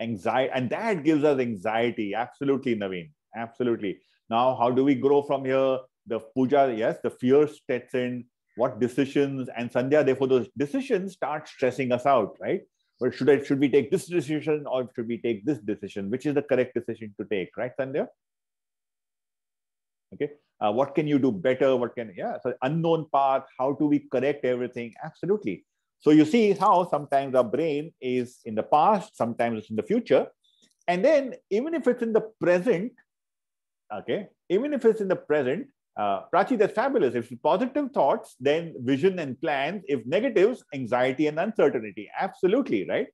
Anxiety, and that gives us anxiety. Absolutely, Naveen. Absolutely. Now, how do we grow from here? The puja, yes, the fear sets in. What decisions and Sandhya, therefore, those decisions start stressing us out, right? But should I should we take this decision or should we take this decision? Which is the correct decision to take, right, Sandhya? Okay. Uh, what can you do better? What can yeah? So unknown path. How do we correct everything? Absolutely. So you see how sometimes our brain is in the past, sometimes it's in the future, and then even if it's in the present, okay, even if it's in the present, uh, Prachi, that's fabulous. If positive thoughts, then vision and plans. If negatives, anxiety and uncertainty. Absolutely, right?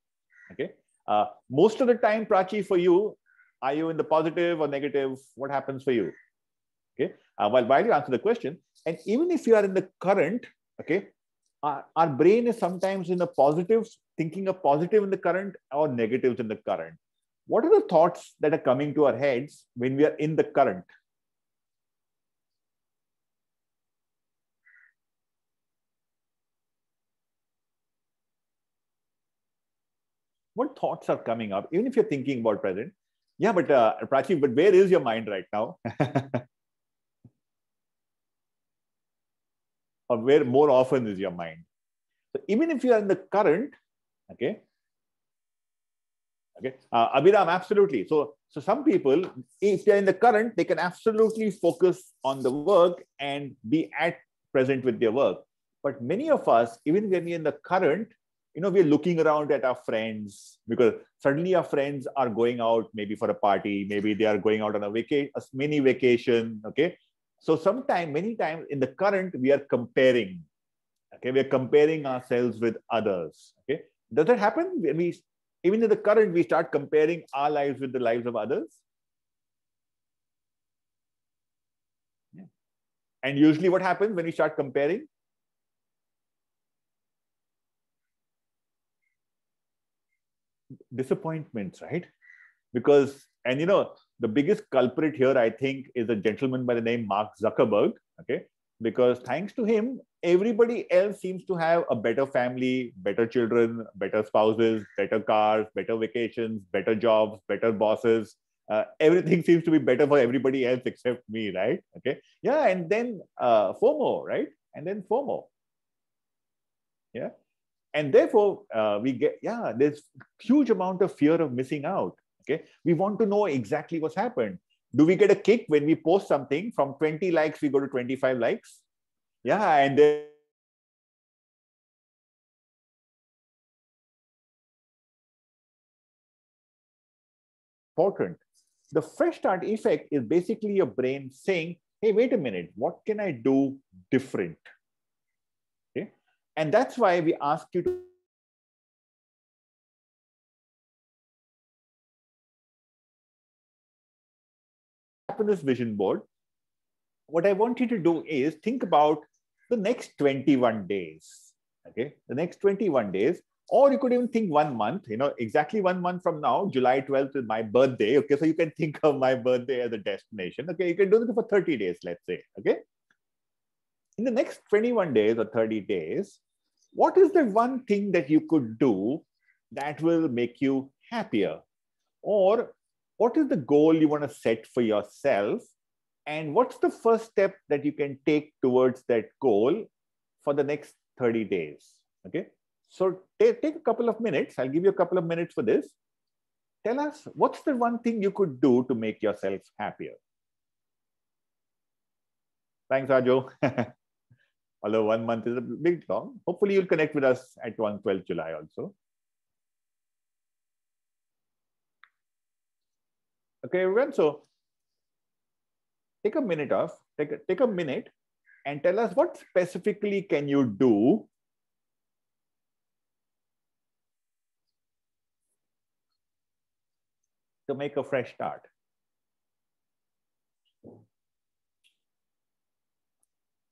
Okay. Uh, most of the time, Prachi, for you, are you in the positive or negative? What happens for you? Okay. Uh, while, while you answer the question, and even if you are in the current, okay, our, our brain is sometimes in a positive, thinking of positive in the current or negatives in the current. What are the thoughts that are coming to our heads when we are in the current? What thoughts are coming up, even if you're thinking about present? Yeah, but uh, Prachi, but where is your mind right now? or where more often is your mind? So even if you are in the current, okay, okay, uh, Abhiram, absolutely. So, so some people, if they're in the current, they can absolutely focus on the work and be at present with their work. But many of us, even when we're in the current, you know we're looking around at our friends because suddenly our friends are going out maybe for a party maybe they are going out on a vacation a mini vacation okay? So sometime many times in the current we are comparing okay? We're comparing ourselves with others okay? Does that happen? We even in the current we start comparing our lives with the lives of others? Yeah. and usually what happens when we start comparing disappointments, right? because and you know the biggest culprit here i think is a gentleman by the name mark zuckerberg okay? Because thanks to him everybody else seems to have a better family better children better spouses better cars better vacations better jobs better bosses. Uh, everything seems to be better for everybody else except me right? Okay? Yeah and then uh, fomo right? And then fomo. Yeah and therefore uh, we get yeah there's huge amount of fear of missing out okay? We want to know exactly what's happened. Do we get a kick when we post something from 20 likes we go to 25 likes? Yeah and then important. The fresh start effect is basically your brain saying hey wait a minute what can i do different and that's why we ask you to happiness vision board, what I want you to do is think about the next 21 days. Okay, the next 21 days, or you could even think one month, you know, exactly one month from now, July 12th is my birthday. Okay, so you can think of my birthday as a destination. Okay, you can do this for 30 days, let's say. Okay. In the next 21 days or 30 days, what is the one thing that you could do that will make you happier? Or what is the goal you want to set for yourself? And what's the first step that you can take towards that goal for the next 30 days? Okay so take, take a couple of minutes. I'll give you a couple of minutes for this. Tell us what's the one thing you could do to make yourself happier? Thanks ajo although one month is a bit long hopefully you'll connect with us at 1 12 july also Okay, everyone. So take a minute off, take a, take a minute and tell us what specifically can you do to make a fresh start.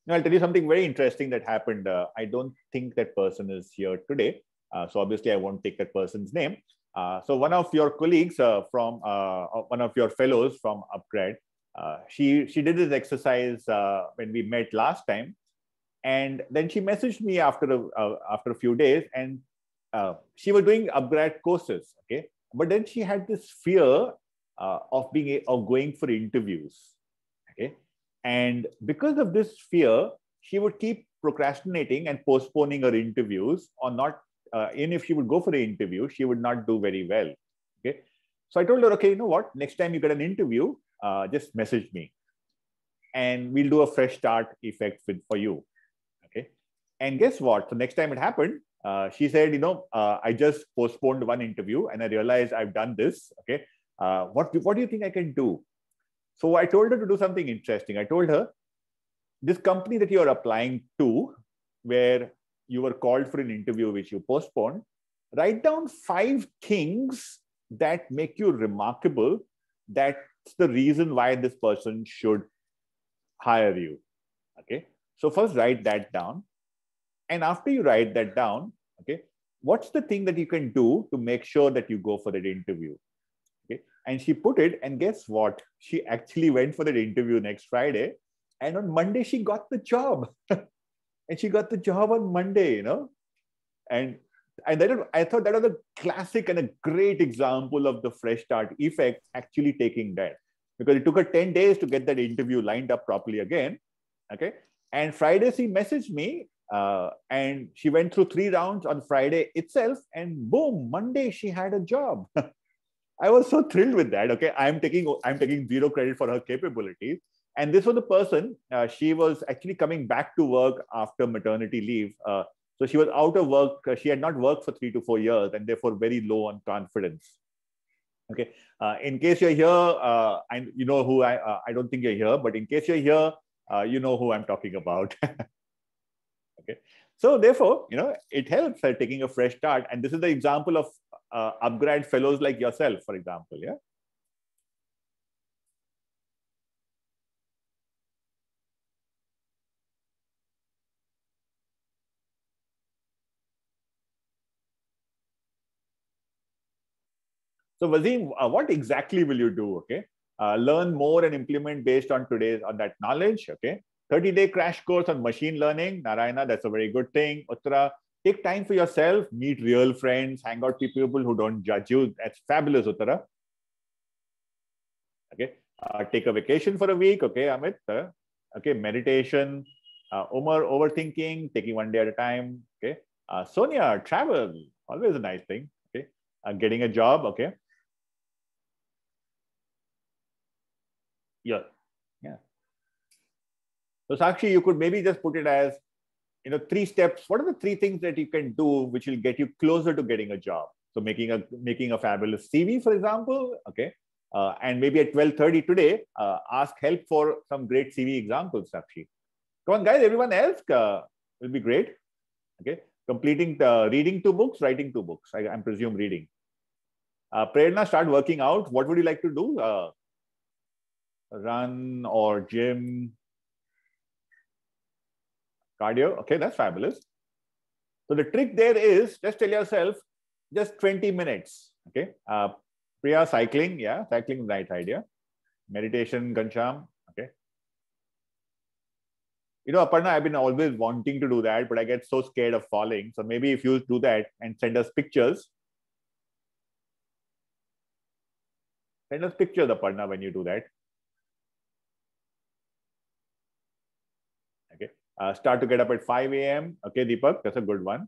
Now, I'll tell you something very interesting that happened. Uh, I don't think that person is here today. Uh, so obviously I won't take that person's name. Uh, so one of your colleagues uh, from uh, one of your fellows from Upgrad, uh, she she did this exercise uh, when we met last time, and then she messaged me after a after a few days, and she was doing Upgrad courses, okay, but then she had this fear of being a, of going for interviews, and because of this fear, she would keep procrastinating and postponing her interviews or not uh, even if she would go for the interview, she would not do very well. Okay. So I told her, okay, you know what? Next time you get an interview, uh, just message me and we'll do a fresh start effect with, for you. Okay. And guess what? So next time it happened, uh, she said, you know, uh, I just postponed one interview and I realized I've done this. Okay. Uh, what, what do you think I can do? So I told her to do something interesting. I told her, this company that you are applying to, where you were called for an interview which you postponed, write down five things that make you remarkable. That's the reason why this person should hire you. Okay. So first write that down. And after you write that down, okay, what's the thing that you can do to make sure that you go for that interview? And she put it, and guess what? She actually went for that interview next Friday. And on Monday, she got the job. and she got the job on Monday, you know. And and I thought that was a classic and a great example of the fresh start effect actually taking that because it took her 10 days to get that interview lined up properly again. Okay. And Friday she messaged me uh, and she went through three rounds on Friday itself, and boom, Monday she had a job. I was so thrilled with that. Okay, I'm taking I'm taking zero credit for her capabilities, and this was the person, uh, she was actually coming back to work after maternity leave. Uh, so she was out of work. Uh, she had not worked for three to four years and therefore very low on confidence. Okay. Uh, in case you're here, uh, I, you know who I, uh, I don't think you're here, but in case you're here, you know who I'm talking about. okay. So therefore, you know, it helps her taking a fresh start. And this is the example of upgrad fellows like yourself, for example. Yeah. So Wazim, uh, what exactly will you do? Okay, uh, learn more and implement based on today's on that knowledge. Okay, 30 day crash course on machine learning. Narayana, that's a very good thing. Uttara, take time for yourself, meet real friends, hang out with people who don't judge you. That's fabulous, Uttara. Okay, uh, take a vacation for a week. Okay, Amit. Uh, okay, meditation. Uh, Umar, overthinking, taking one day at a time. Okay, uh, Sonia, travel, always a nice thing. Okay, uh, getting a job. Okay. Yeah, yeah. So Sakshi, you could maybe just put it as, you know, three steps. What are the three things that you can do which will get you closer to getting a job? So making a making a fabulous CV, for example. Okay. Uh, and maybe at 12.30 today, uh, ask help for some great CV examples, Sakshi. Come on, guys, everyone else uh, will be great. Okay. Completing, the, reading two books, writing two books. I, am presume reading. Uh, Prerna, start working out. What would you like to do? Uh, run or gym? Cardio. Okay, that's fabulous. So the trick there is just tell yourself just 20 minutes. Okay. Uh, Priya, cycling. Yeah, cycling right idea. Meditation, Ghanshyam. Okay. You know, Aparna, I've been always wanting to do that, but I get so scared of falling. So maybe if you do that and send us pictures, send us pictures, Aparna, when you do that. Okay. Uh, start to get up at 5 a.m. Okay, Deepak, that's a good one.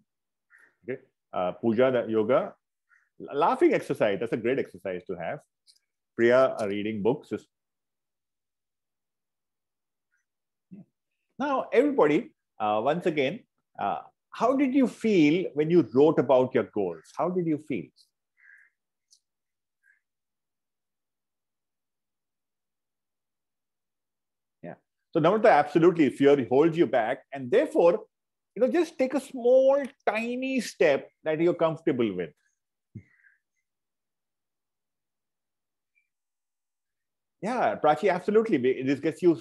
Okay. Uh, puja, the yoga, laughing exercise that's a great exercise to have priya uh, reading books is now everybody uh, once again uh, how did you feel when you wrote about your goals how did you feel yeah so number absolutely fear holds you back and therefore you know just take a small tiny step that you're comfortable with Yeah, Prachi, absolutely. This gets you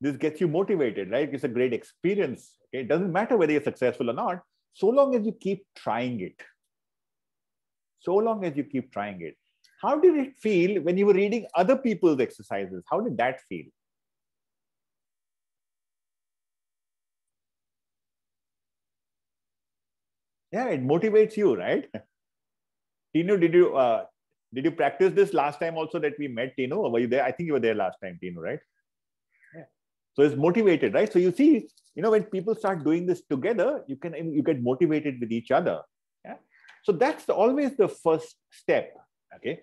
this gets you motivated, right? It's a great experience. Okay? It doesn't matter whether you're successful or not, so long as you keep trying it. So long as you keep trying it. How did it feel when you were reading other people's exercises? How did that feel? Yeah, it motivates you, right? Tino, did you uh, did you practice this last time also that we met, Tino? Or were you there? I think you were there last time, Tino, right? Yeah. So it's motivated, right? So you see, you know, when people start doing this together, you can you get motivated with each other. Yeah. So that's always the first step. Okay.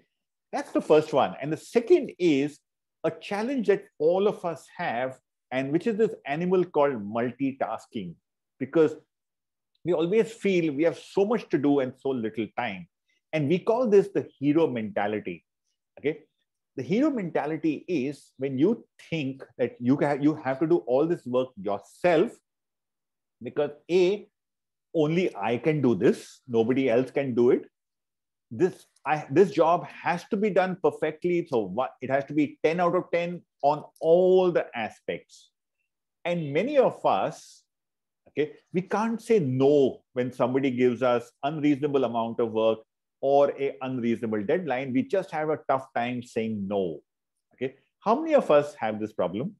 That's the first one. And the second is a challenge that all of us have, and which is this animal called multitasking, because we always feel we have so much to do and so little time. And we call this the hero mentality. Okay. The hero mentality is when you think that you, have, you have to do all this work yourself because A, only I can do this, nobody else can do it. This, I, this job has to be done perfectly. So what, it has to be 10 out of 10 on all the aspects. And many of us, okay, we can't say no when somebody gives us unreasonable amount of work or a unreasonable deadline, we just have a tough time saying no. Okay. How many of us have this problem?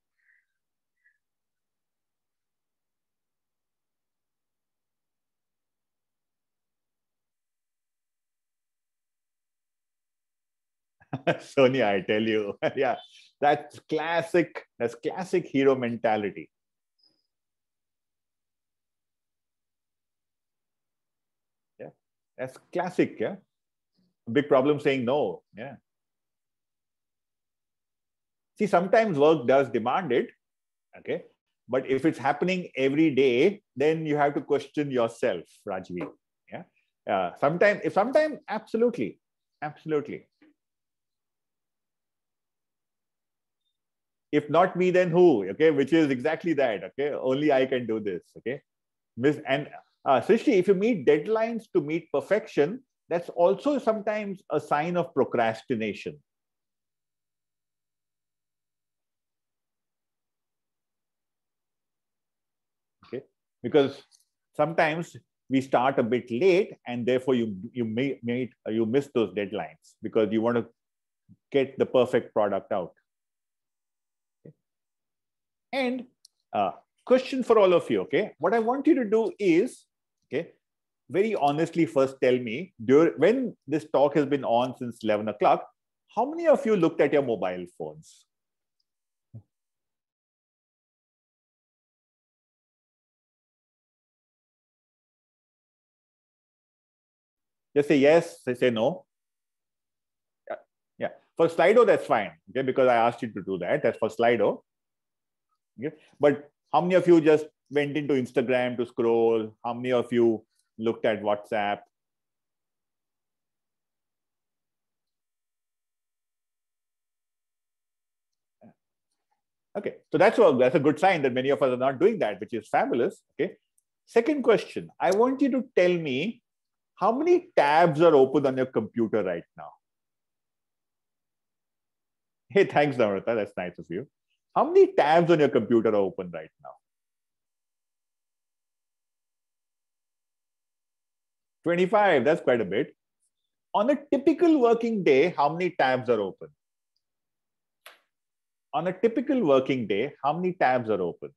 Sonia, I tell you, yeah, that's classic. That's classic hero mentality. Yeah, that's classic. Yeah, big problem saying no. Yeah. See, sometimes work does demand it. Okay. But if it's happening every day, then you have to question yourself, Rajvi. Yeah. Uh, sometimes, if sometimes, absolutely. Absolutely. If not me, then who? Okay. Which is exactly that. Okay. Only I can do this. Okay. Miss and uh, Srishti, if you meet deadlines to meet perfection, that's also sometimes a sign of procrastination. Okay, because sometimes we start a bit late and therefore you you may, may you miss those deadlines because you want to get the perfect product out. And uh, question for all of you okay? What i want you to do is okay very honestly first tell me during, when this talk has been on since 11 o'clock how many of you looked at your mobile phones Just say yes, say, say no. Yeah. yeah. For Slido, that's fine. Okay, because I asked you to do that. That's for Slido. Okay. But how many of you just went into Instagram to scroll? How many of you looked at WhatsApp? Okay, so that's a, that's a good sign that many of us are not doing that, which is fabulous. Okay. Second question, I want you to tell me how many tabs are open on your computer right now? Hey, thanks, Namrata. That's nice of you. How many tabs on your computer are open right now? 25, that's quite a bit. On a typical working day, how many tabs are open? On a typical working day, how many tabs are open?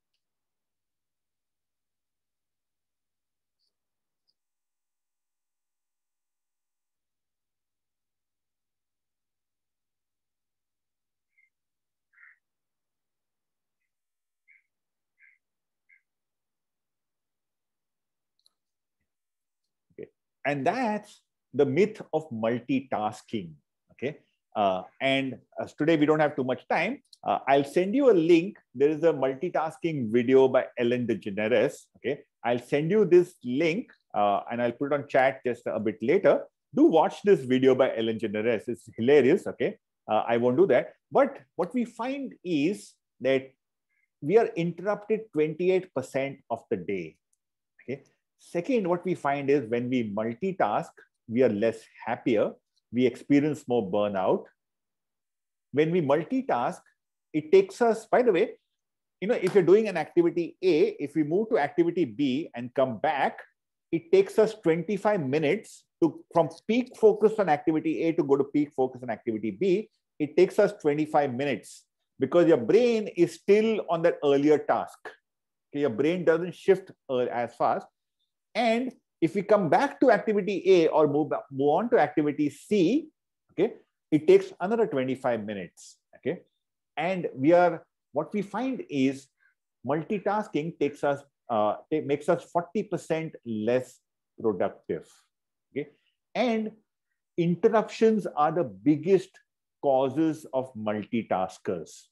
And that's the myth of multitasking okay? Uh, and uh, today we don't have too much time. Uh, i'll send you a link. There is a multitasking video by ellen degeneres okay? I'll send you this link uh, and i'll put it on chat just a bit later. Do watch this video by ellen degeneres. It's hilarious okay? Uh, i won't do that. But what we find is that we are interrupted 28% of the day okay Second, what we find is when we multitask, we are less happier, we experience more burnout. When we multitask, it takes us, by the way, you know, if you're doing an activity A, if we move to activity B and come back, it takes us 25 minutes to from peak focus on activity A to go to peak focus on activity B. It takes us 25 minutes because your brain is still on that earlier task. Okay, your brain doesn't shift uh, as fast. And if we come back to activity A or move, move on to activity C, okay, it takes another 25 minutes. Okay. And we are, what we find is multitasking takes us, uh, makes us 40% less productive. Okay. And interruptions are the biggest causes of multitaskers.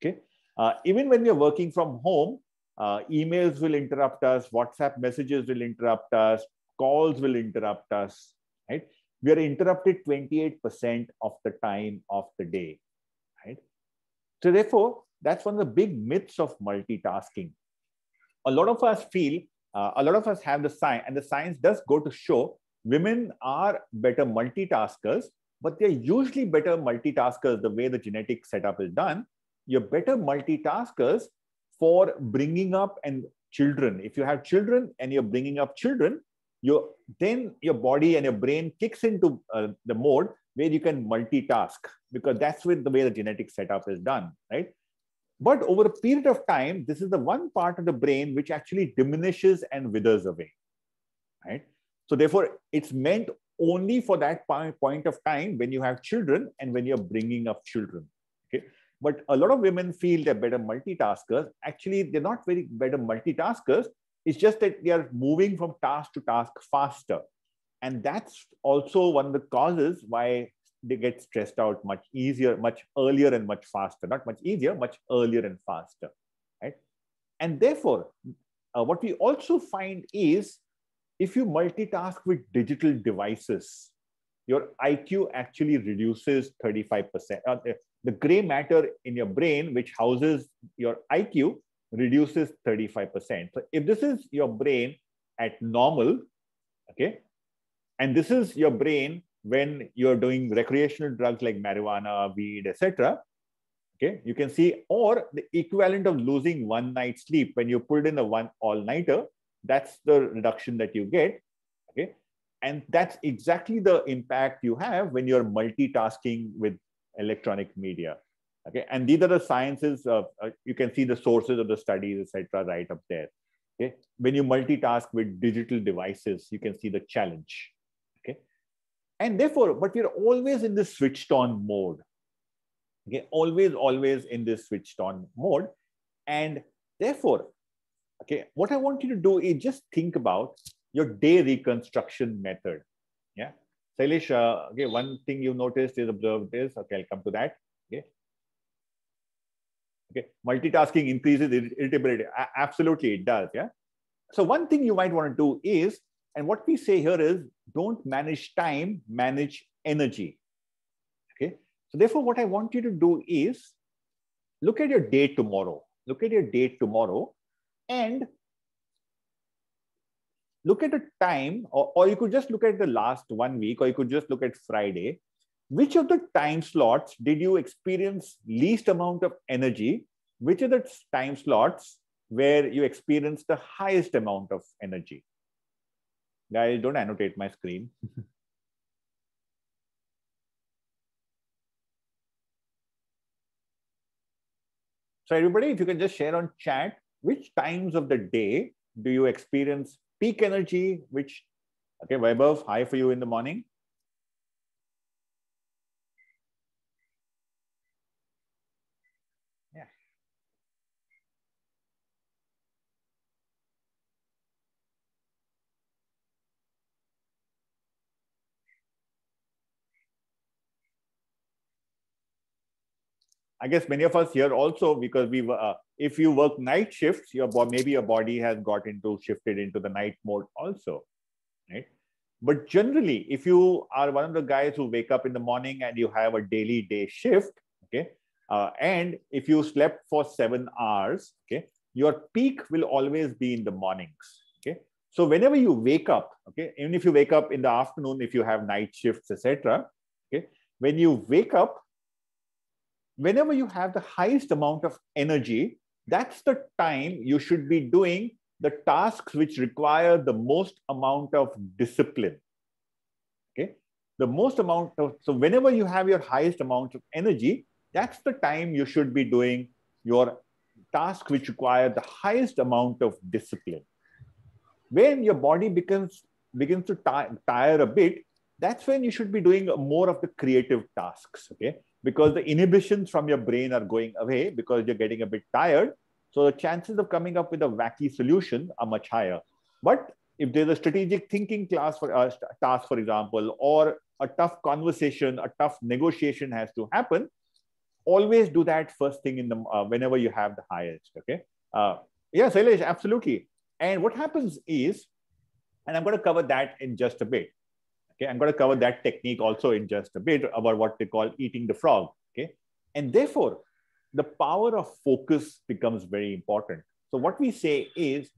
Okay. Uh, even when we are working from home, uh, emails will interrupt us, WhatsApp messages will interrupt us, calls will interrupt us, right? We are interrupted 28% of the time of the day, right? So therefore, that's one of the big myths of multitasking. A lot of us feel, uh, a lot of us have the science, and the science does go to show women are better multitaskers, but they're usually better multitaskers the way the genetic setup is done. You're better multitaskers for bringing up and children. If you have children and you're bringing up children, you then your body and your brain kicks into uh, the mode where you can multitask because that's with the way the genetic setup is done, right? But over a period of time, this is the one part of the brain which actually diminishes and withers away, right? So therefore, it's meant only for that point of time when you have children and when you're bringing up children. But a lot of women feel they're better multitaskers. Actually, they're not very better multitaskers. It's just that they are moving from task to task faster. And that's also one of the causes why they get stressed out much easier, much earlier, and much faster. Not much easier, much earlier and faster. Right? And therefore, uh, what we also find is if you multitask with digital devices, your IQ actually reduces 35%. Uh, the gray matter in your brain, which houses your IQ, reduces 35%. So if this is your brain at normal, okay, and this is your brain when you're doing recreational drugs like marijuana, weed, etc. Okay, you can see, or the equivalent of losing one night sleep when you pulled in a one all-nighter, that's the reduction that you get. Okay. And that's exactly the impact you have when you're multitasking with electronic media. Okay. And these are the sciences of, uh, you can see the sources of the studies, etc., right up there. Okay. When you multitask with digital devices, you can see the challenge. Okay. And therefore, but we're always in this switched on mode. Okay. Always, always in this switched on mode. And therefore, okay, what I want you to do is just think about your day reconstruction method. Yeah. Uh, okay, one thing you noticed is observed is, okay, I'll come to that. Okay. Okay, multitasking increases irritability. A absolutely, it does. Yeah. So one thing you might want to do is, and what we say here is, don't manage time, manage energy. Okay. So therefore, what I want you to do is, look at your day tomorrow. Look at your day tomorrow, and look at a time, or, or you could just look at the last one week, or you could just look at Friday. Which of the time slots did you experience least amount of energy? Which are the time slots where you experience the highest amount of energy? Guys, don't annotate my screen. so everybody, if you can just share on chat, which times of the day do you experience peak energy, which, okay, Vaibhav, high for you in the morning. I guess many of us here also, because we uh, if you work night shifts, your maybe your body has got into shifted into the night mode also, right? But generally, if you are one of the guys who wake up in the morning and you have a daily day shift, okay, uh, and if you slept for seven hours, okay, your peak will always be in the mornings, okay. So whenever you wake up, okay, even if you wake up in the afternoon, if you have night shifts, etc., okay, when you wake up, whenever you have the highest amount of energy, that's the time you should be doing the tasks which require the most amount of discipline. Okay. The most amount of, so whenever you have your highest amount of energy, that's the time you should be doing your tasks which require the highest amount of discipline. When your body becomes begins to tire a bit, that's when you should be doing more of the creative tasks. Okay because the inhibitions from your brain are going away because you're getting a bit tired. So the chances of coming up with a wacky solution are much higher. But if there's a strategic thinking class for uh, task, for example, or a tough conversation, a tough negotiation has to happen, always do that first thing in the uh, whenever you have the highest. Okay. Uh, yeah, Sailesh, absolutely. And what happens is, and I'm going to cover that in just a bit. Okay, I'm going to cover that technique also in just a bit about what they call eating the frog. Okay, and therefore, the power of focus becomes very important. So what we say is,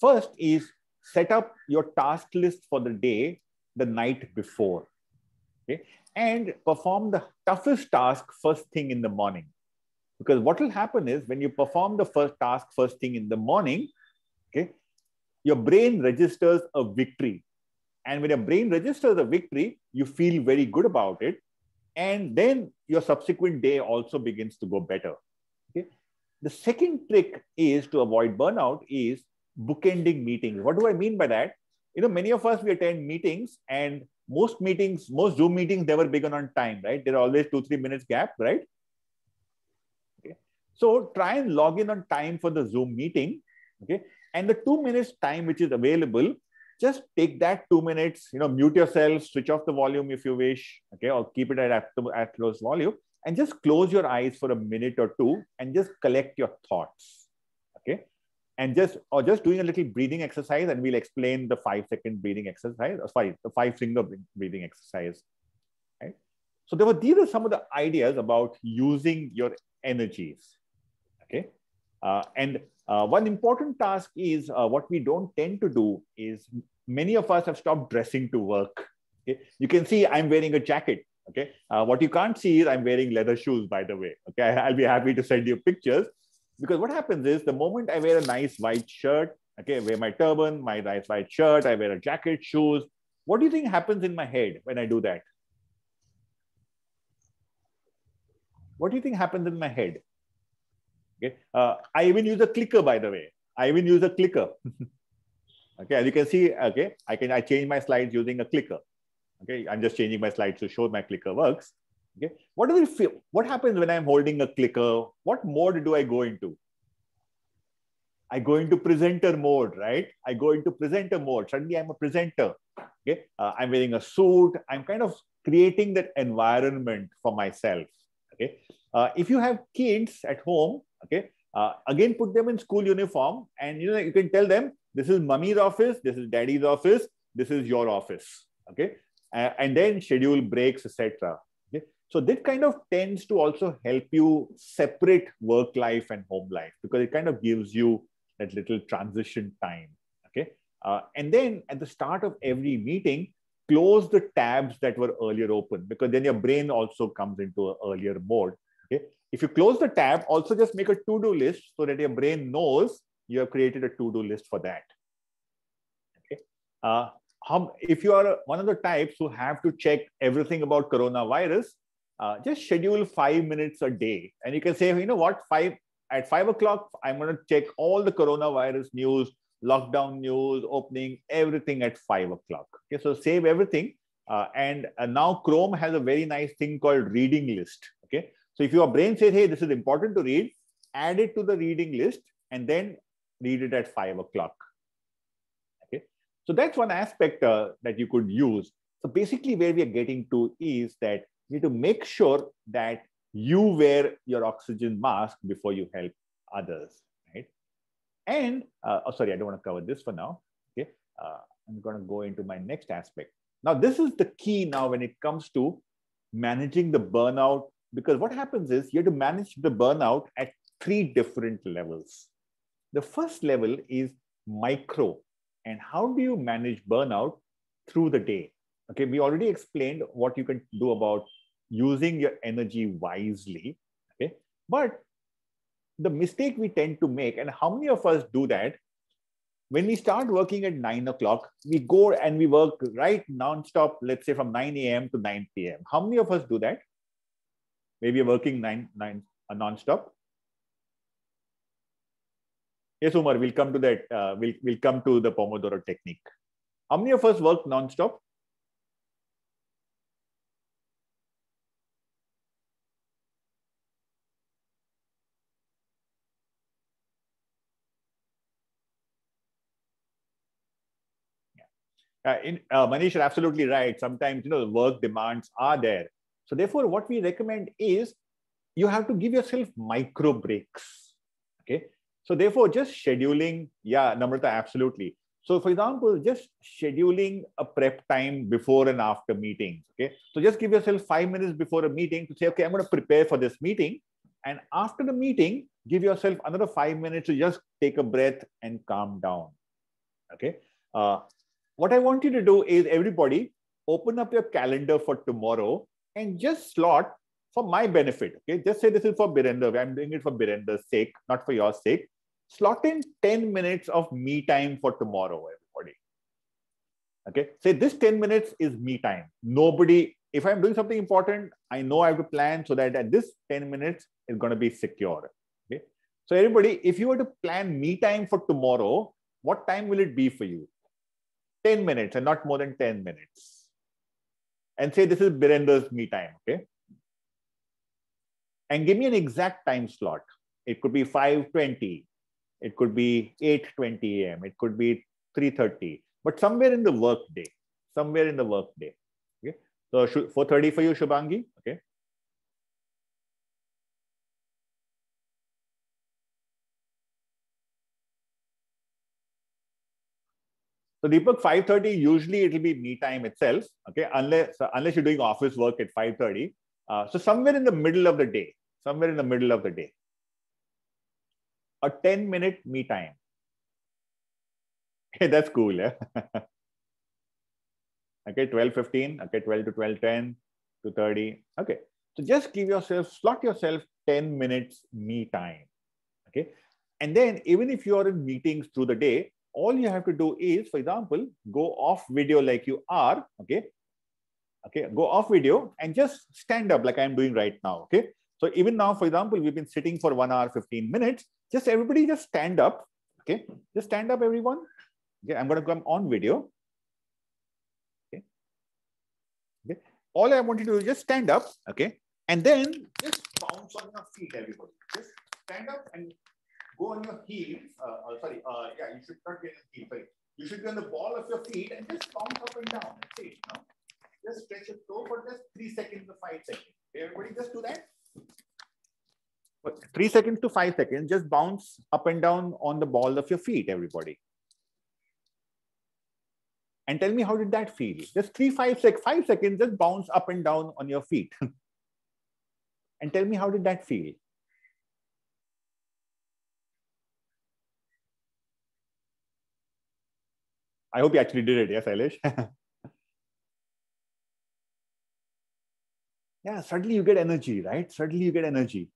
first is set up your task list for the day the night before. Okay, and perform the toughest task first thing in the morning. Because what will happen is when you perform the first task first thing in the morning, okay, your brain registers a victory and when your brain registers a victory, you feel very good about it. And then your subsequent day also begins to go better. Okay? The second trick is to avoid burnout is bookending meetings. What do I mean by that? You know, many of us, we attend meetings and most meetings, most Zoom meetings never begin on time, right? There are always two, three minutes gap, right? Okay. So try and log in on time for the Zoom meeting. Okay. And the two minutes time which is available, just take that two minutes, you know, mute yourself, switch off the volume if you wish, okay, or keep it at, at, close volume, and just close your eyes for a minute or two and just collect your thoughts, okay? And just, or just doing a little breathing exercise, and we'll explain the five second breathing exercise, or sorry, the five finger breathing exercise, right? So there were, these are some of the ideas about using your energies, okay? Uh, and uh, one important task is uh, what we don't tend to do is many of us have stopped dressing to work. Okay? You can see I'm wearing a jacket. Okay. Uh, what you can't see is I'm wearing leather shoes, by the way. Okay. I'll be happy to send you pictures because what happens is the moment I wear a nice white shirt, Okay, I wear my turban, my nice white shirt, I wear a jacket, shoes. What do you think happens in my head when I do that? What do you think happens in my head? Okay, uh, I even use a clicker, by the way. I even use a clicker. okay, as you can see, okay, I can I change my slides using a clicker. Okay, I'm just changing my slides to show my clicker works. Okay, what does it feel? What happens when I'm holding a clicker? What mode do I go into? I go into presenter mode, right? I go into presenter mode. Suddenly, I'm a presenter. Okay, uh, I'm wearing a suit. I'm kind of creating that environment for myself. Okay, uh, if you have kids at home, okay, uh, again put them in school uniform, and you know you can tell them this is mummy's office, this is daddy's office, this is your office. Okay, and then schedule breaks, etc. Okay? So this kind of tends to also help you separate work life and home life because it kind of gives you that little transition time. Okay, uh, and then at the start of every meeting, close the tabs that were earlier open because then your brain also comes into an earlier mode. Okay, if you close the tab, also just make a to-do list so that your brain knows you have created a to-do list for that. Okay. Uh, how, if you are one of the types who have to check everything about coronavirus, uh, just schedule five minutes a day. And you can say, you know what, five at five o'clock, I'm going to check all the coronavirus news, lockdown news, opening, everything at five o'clock. Okay, so save everything. Uh, and uh, now Chrome has a very nice thing called reading list. Okay, so if your brain says, hey, this is important to read, add it to the reading list and then read it at five o'clock. Okay. So that's one aspect uh, that you could use. So basically where we are getting to is that you need to make sure that you wear your oxygen mask before you help others, right? And, uh, oh, sorry, I don't want to cover this for now. Okay, uh, I'm going to go into my next aspect. Now, this is the key now when it comes to managing the burnout, because what happens is you have to manage the burnout at three different levels. The first level is micro. And how do you manage burnout? Through the day. Okay we already explained what you can do about using your energy wisely. Okay but the mistake we tend to make and how many of us do that? When we start working at 9 o'clock we go and we work right non-stop let's say from 9 a.m to 9 p.m how many of us do that maybe you're working 9 9 uh, non-stop Yes, Umar, we'll come to that. Uh, we'll, we'll come to the Pomodoro technique. How many of us work non-stop? Uh, in, uh, Manish, are absolutely right. Sometimes, you know, the work demands are there. So therefore, what we recommend is you have to give yourself micro breaks. Okay. So therefore, just scheduling, yeah, Namrata, absolutely. So for example, just scheduling a prep time before and after meetings. Okay. So just give yourself five minutes before a meeting to say, okay, I'm going to prepare for this meeting. And after the meeting, give yourself another five minutes to just take a breath and calm down. Okay. Uh, what I want you to do is everybody open up your calendar for tomorrow and just slot for my benefit. Okay, just say this is for Virendra. I'm doing it for Virendra's sake, not for your sake. Slot in 10 minutes of me time for tomorrow, everybody. Okay, say this 10 minutes is me time. Nobody, if I'm doing something important, I know I have to plan so that at this 10 minutes is going to be secure. Okay, so everybody, if you were to plan me time for tomorrow, what time will it be for you? 10 minutes and not more than 10 minutes. And say this is Virendra's me time. Okay and give me an exact time slot. It could be 5.20. It could be 8.20 a.m. It could be 3.30, but somewhere in the work day, somewhere in the work day. Okay. So 4.30 for you, Shubhangi. Okay. So Deepak, 5.30, usually it will be me time itself, okay, unless, unless you're doing office work at 5.30. Uh, so somewhere in the middle of the day, somewhere in the middle of the day. A 10 minute me time. Hey, that's cool. Yeah? okay, 12.15, okay, 12 to 12.10 to 30. Okay. So just give yourself, slot yourself 10 minutes me time. Okay. And then even if you are in meetings through the day, all you have to do is, for example, go off video like you are, okay? Okay, go off video and just stand up like I'm doing right now, okay? So even now, for example, we've been sitting for one hour, 15 minutes. Just everybody just stand up, okay? Just stand up, everyone. Okay, I'm gonna come on video. Okay, okay. All I want you to do is just stand up, okay? And then just bounce on your feet, everybody. Just stand up and go on your heels. Uh, uh, sorry, uh, yeah, you should not be on your heels. Sorry. You should be on the ball of your feet and just bounce up and down. That's it. Just stretch your toe for just three seconds to five seconds. Everybody just do that. But three seconds to five seconds, just bounce up and down on the ball of your feet, everybody. And tell me, how did that feel? Just three, five, six, five seconds, just bounce up and down on your feet. and tell me, how did that feel? I hope you actually did it. Yes, Eilish. yeah, suddenly you get energy, right? Suddenly you get energy.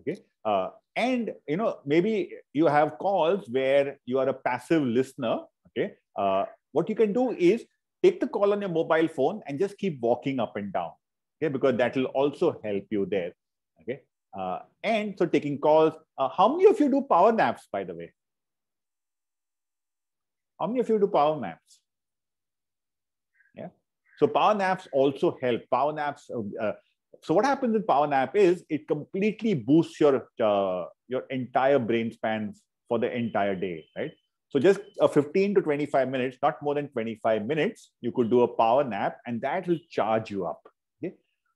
Okay. Uh, and you know maybe you have calls where you are a passive listener. Okay. Uh, what you can do is take the call on your mobile phone and just keep walking up and down. Okay, because that will also help you there. Okay. Uh, and so taking calls. Uh, how many of you do power naps, by the way? How many of you do power naps? Yeah. So power naps also help. Power naps. Uh, so what happens in power nap is it completely boosts your uh, your entire brain span for the entire day, right? So just a 15 to 25 minutes, not more than 25 minutes, you could do a power nap, and that will charge you up. Okay.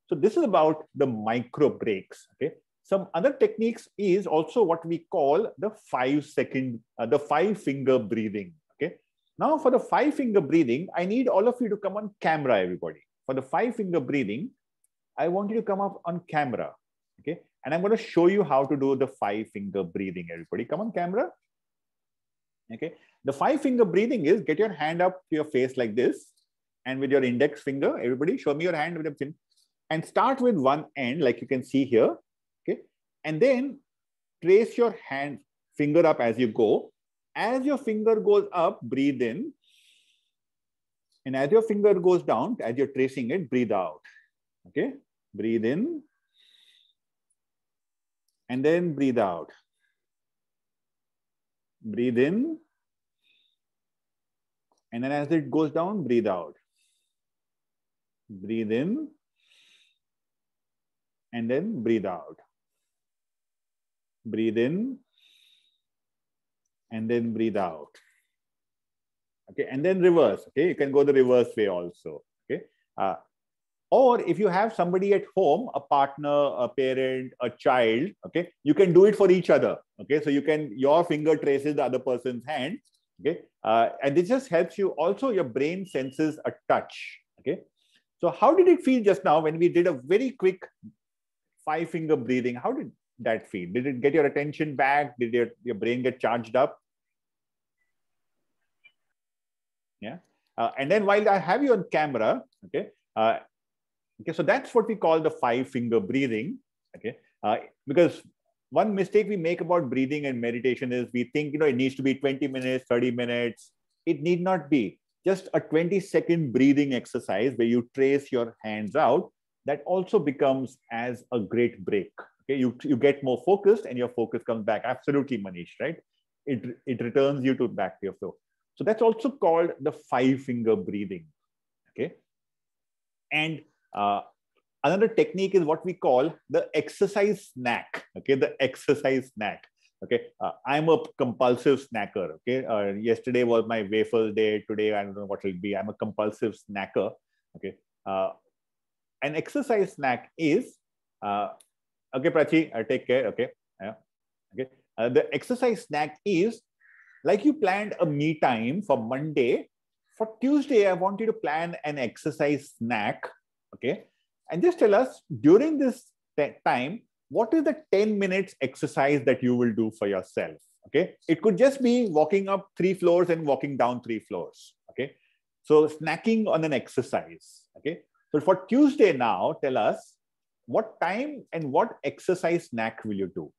So this is about the micro breaks. Okay. Some other techniques is also what we call the five second, uh, the five finger breathing. Now for the five finger breathing, I need all of you to come on camera, everybody. For the five finger breathing, I want you to come up on camera. Okay. And I'm going to show you how to do the five finger breathing, everybody. Come on camera. Okay. The five finger breathing is get your hand up to your face like this. And with your index finger, everybody show me your hand with the chin. And start with one end, like you can see here. Okay. And then trace your hand finger up as you go as your finger goes up, breathe in. And as your finger goes down, as you're tracing it, breathe out. Okay? Breathe in. And then breathe out. Breathe in. And then as it goes down, breathe out. Breathe in. And then breathe out. Breathe in and then breathe out. Okay, and then reverse. Okay, you can go the reverse way also. Okay, uh, or if you have somebody at home, a partner, a parent, a child, okay, you can do it for each other. Okay, so you can your finger traces the other person's hand. Okay, uh, and this just helps you. Also, your brain senses a touch. Okay, so how did it feel just now when we did a very quick five finger breathing? How did that feed? Did it get your attention back? Did your, your brain get charged up? Yeah. Uh, and then while I have you on camera, okay, uh, okay, so that's what we call the five finger breathing, okay, uh, because one mistake we make about breathing and meditation is we think, you know, it needs to be 20 minutes, 30 minutes. It need not be just a 20 second breathing exercise where you trace your hands out. That also becomes as a great break. Okay, you, you get more focused and your focus comes back. Absolutely, Manish, right? It, it returns you to back to your flow. So that's also called the five finger breathing. Okay. And uh, another technique is what we call the exercise snack. Okay. The exercise snack. Okay. Uh, I'm a compulsive snacker. Okay. Uh, yesterday was my wafer day. Today, I don't know what it'll be. I'm a compulsive snacker. Okay. Uh, an exercise snack is, uh, okay, Prachi, I take care. Okay. Yeah. Okay. Uh, the exercise snack is like you planned a me time for Monday, for Tuesday, I want you to plan an exercise snack. Okay. And just tell us during this time, what is the 10 minutes exercise that you will do for yourself? Okay. It could just be walking up three floors and walking down three floors. Okay. So snacking on an exercise. Okay. So for Tuesday now, tell us what time and what exercise snack will you do?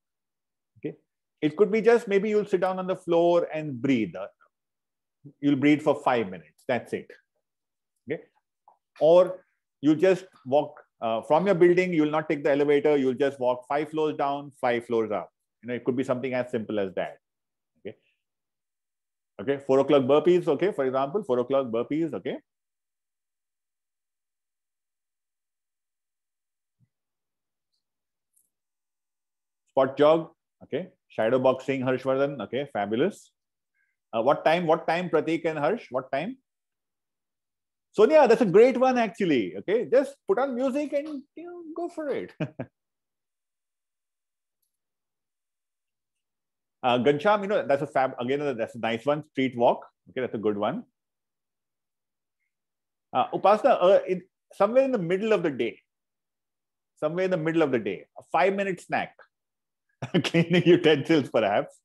Okay. it could be just maybe you'll sit down on the floor and breathe. You'll breathe for five minutes. That's it. Okay. Or you just walk uh, from your building. You'll not take the elevator. You'll just walk five floors down, five floors up. You know, it could be something as simple as that. Okay. Okay. Four o'clock burpees. Okay. For example, four o'clock burpees. Okay. Spot jog. Okay. Shadow boxing, Harshvardhan. Okay. Fabulous. Uh, what time? What time, Pratik and Harsh? What time? Sonia, that's a great one actually. Okay. Just put on music and you know, go for it. uh, Ghanshyam, you know, that's a fab, again, that's a nice one. Street walk. Okay. That's a good one. Uh, Upasna, uh, in, somewhere in the middle of the day, somewhere in the middle of the day, a five minute snack. cleaning utensils perhaps.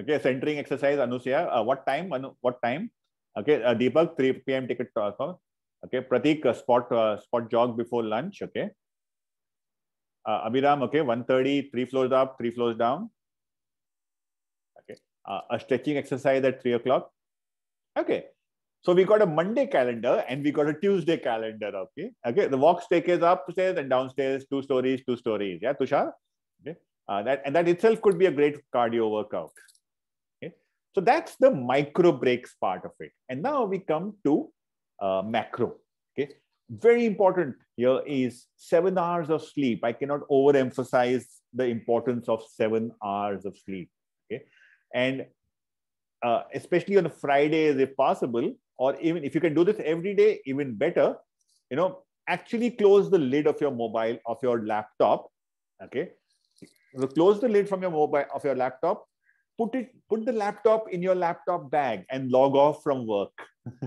okay, centering exercise, Anusya. Uh, what time? Anu, what time? Okay, uh, Deepak, 3 p.m. ticket talk. Okay, Pratik, uh, spot uh, spot jog before lunch. Okay. Uh, Abhiram, okay, 1.30, three floors up, three floors down. Okay, uh, a stretching exercise at 3 o'clock. Okay, so we got a Monday calendar and we got a Tuesday calendar. Okay. Okay. The walk staircase upstairs and downstairs, two stories, two stories. Yeah, Tushar. Okay. Uh, that and that itself could be a great cardio workout. Okay. So that's the micro breaks part of it. And now we come to uh, macro. Okay. Very important here is seven hours of sleep. I cannot overemphasize the importance of seven hours of sleep. Okay. And uh, especially on Fridays, if possible, or even if you can do this every day, even better, you know, actually close the lid of your mobile, of your laptop. Okay. So close the lid from your mobile of your laptop, put it, put the laptop in your laptop bag and log off from work.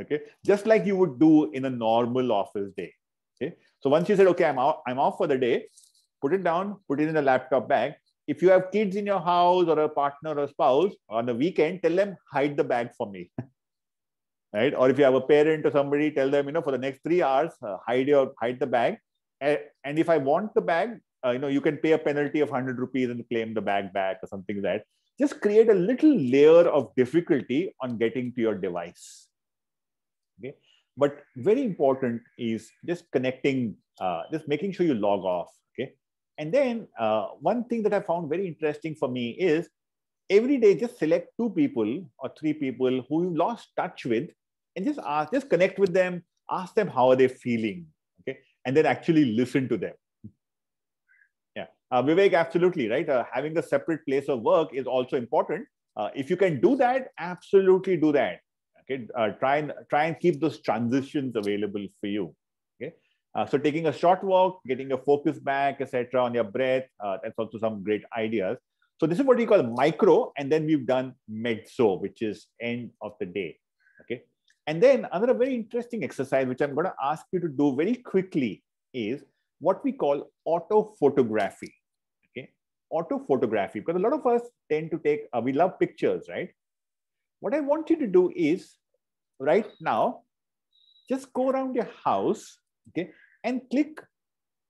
okay. Just like you would do in a normal office day. Okay. So once you said, okay, I'm out, I'm off for the day, put it down, put it in the laptop bag, if you have kids in your house or a partner or spouse on the weekend, tell them hide the bag for me. right? Or if you have a parent or somebody, tell them, you know, for the next three hours, uh, hide your hide the bag. And if I want the bag, uh, you know, you can pay a penalty of 100 rupees and claim the bag back or something like that. Just create a little layer of difficulty on getting to your device. Okay. But very important is just connecting, uh, just making sure you log off and then uh, one thing that I found very interesting for me is every day just select two people or three people who you lost touch with and just ask, just connect with them, ask them how are they feeling, okay, and then actually listen to them. Yeah, uh, Vivek, absolutely right. Uh, having a separate place of work is also important. Uh, if you can do that, absolutely do that. Okay, uh, try and try and keep those transitions available for you. Uh, so taking a short walk, getting your focus back, etc., on your breath, uh, that's also some great ideas. So this is what we call micro, and then we've done meso, which is end of the day. Okay, and then another very interesting exercise, which I'm going to ask you to do very quickly, is what we call auto photography. Okay, auto photography, because a lot of us tend to take, uh, we love pictures, right? What I want you to do is right now, just go around your house okay and click,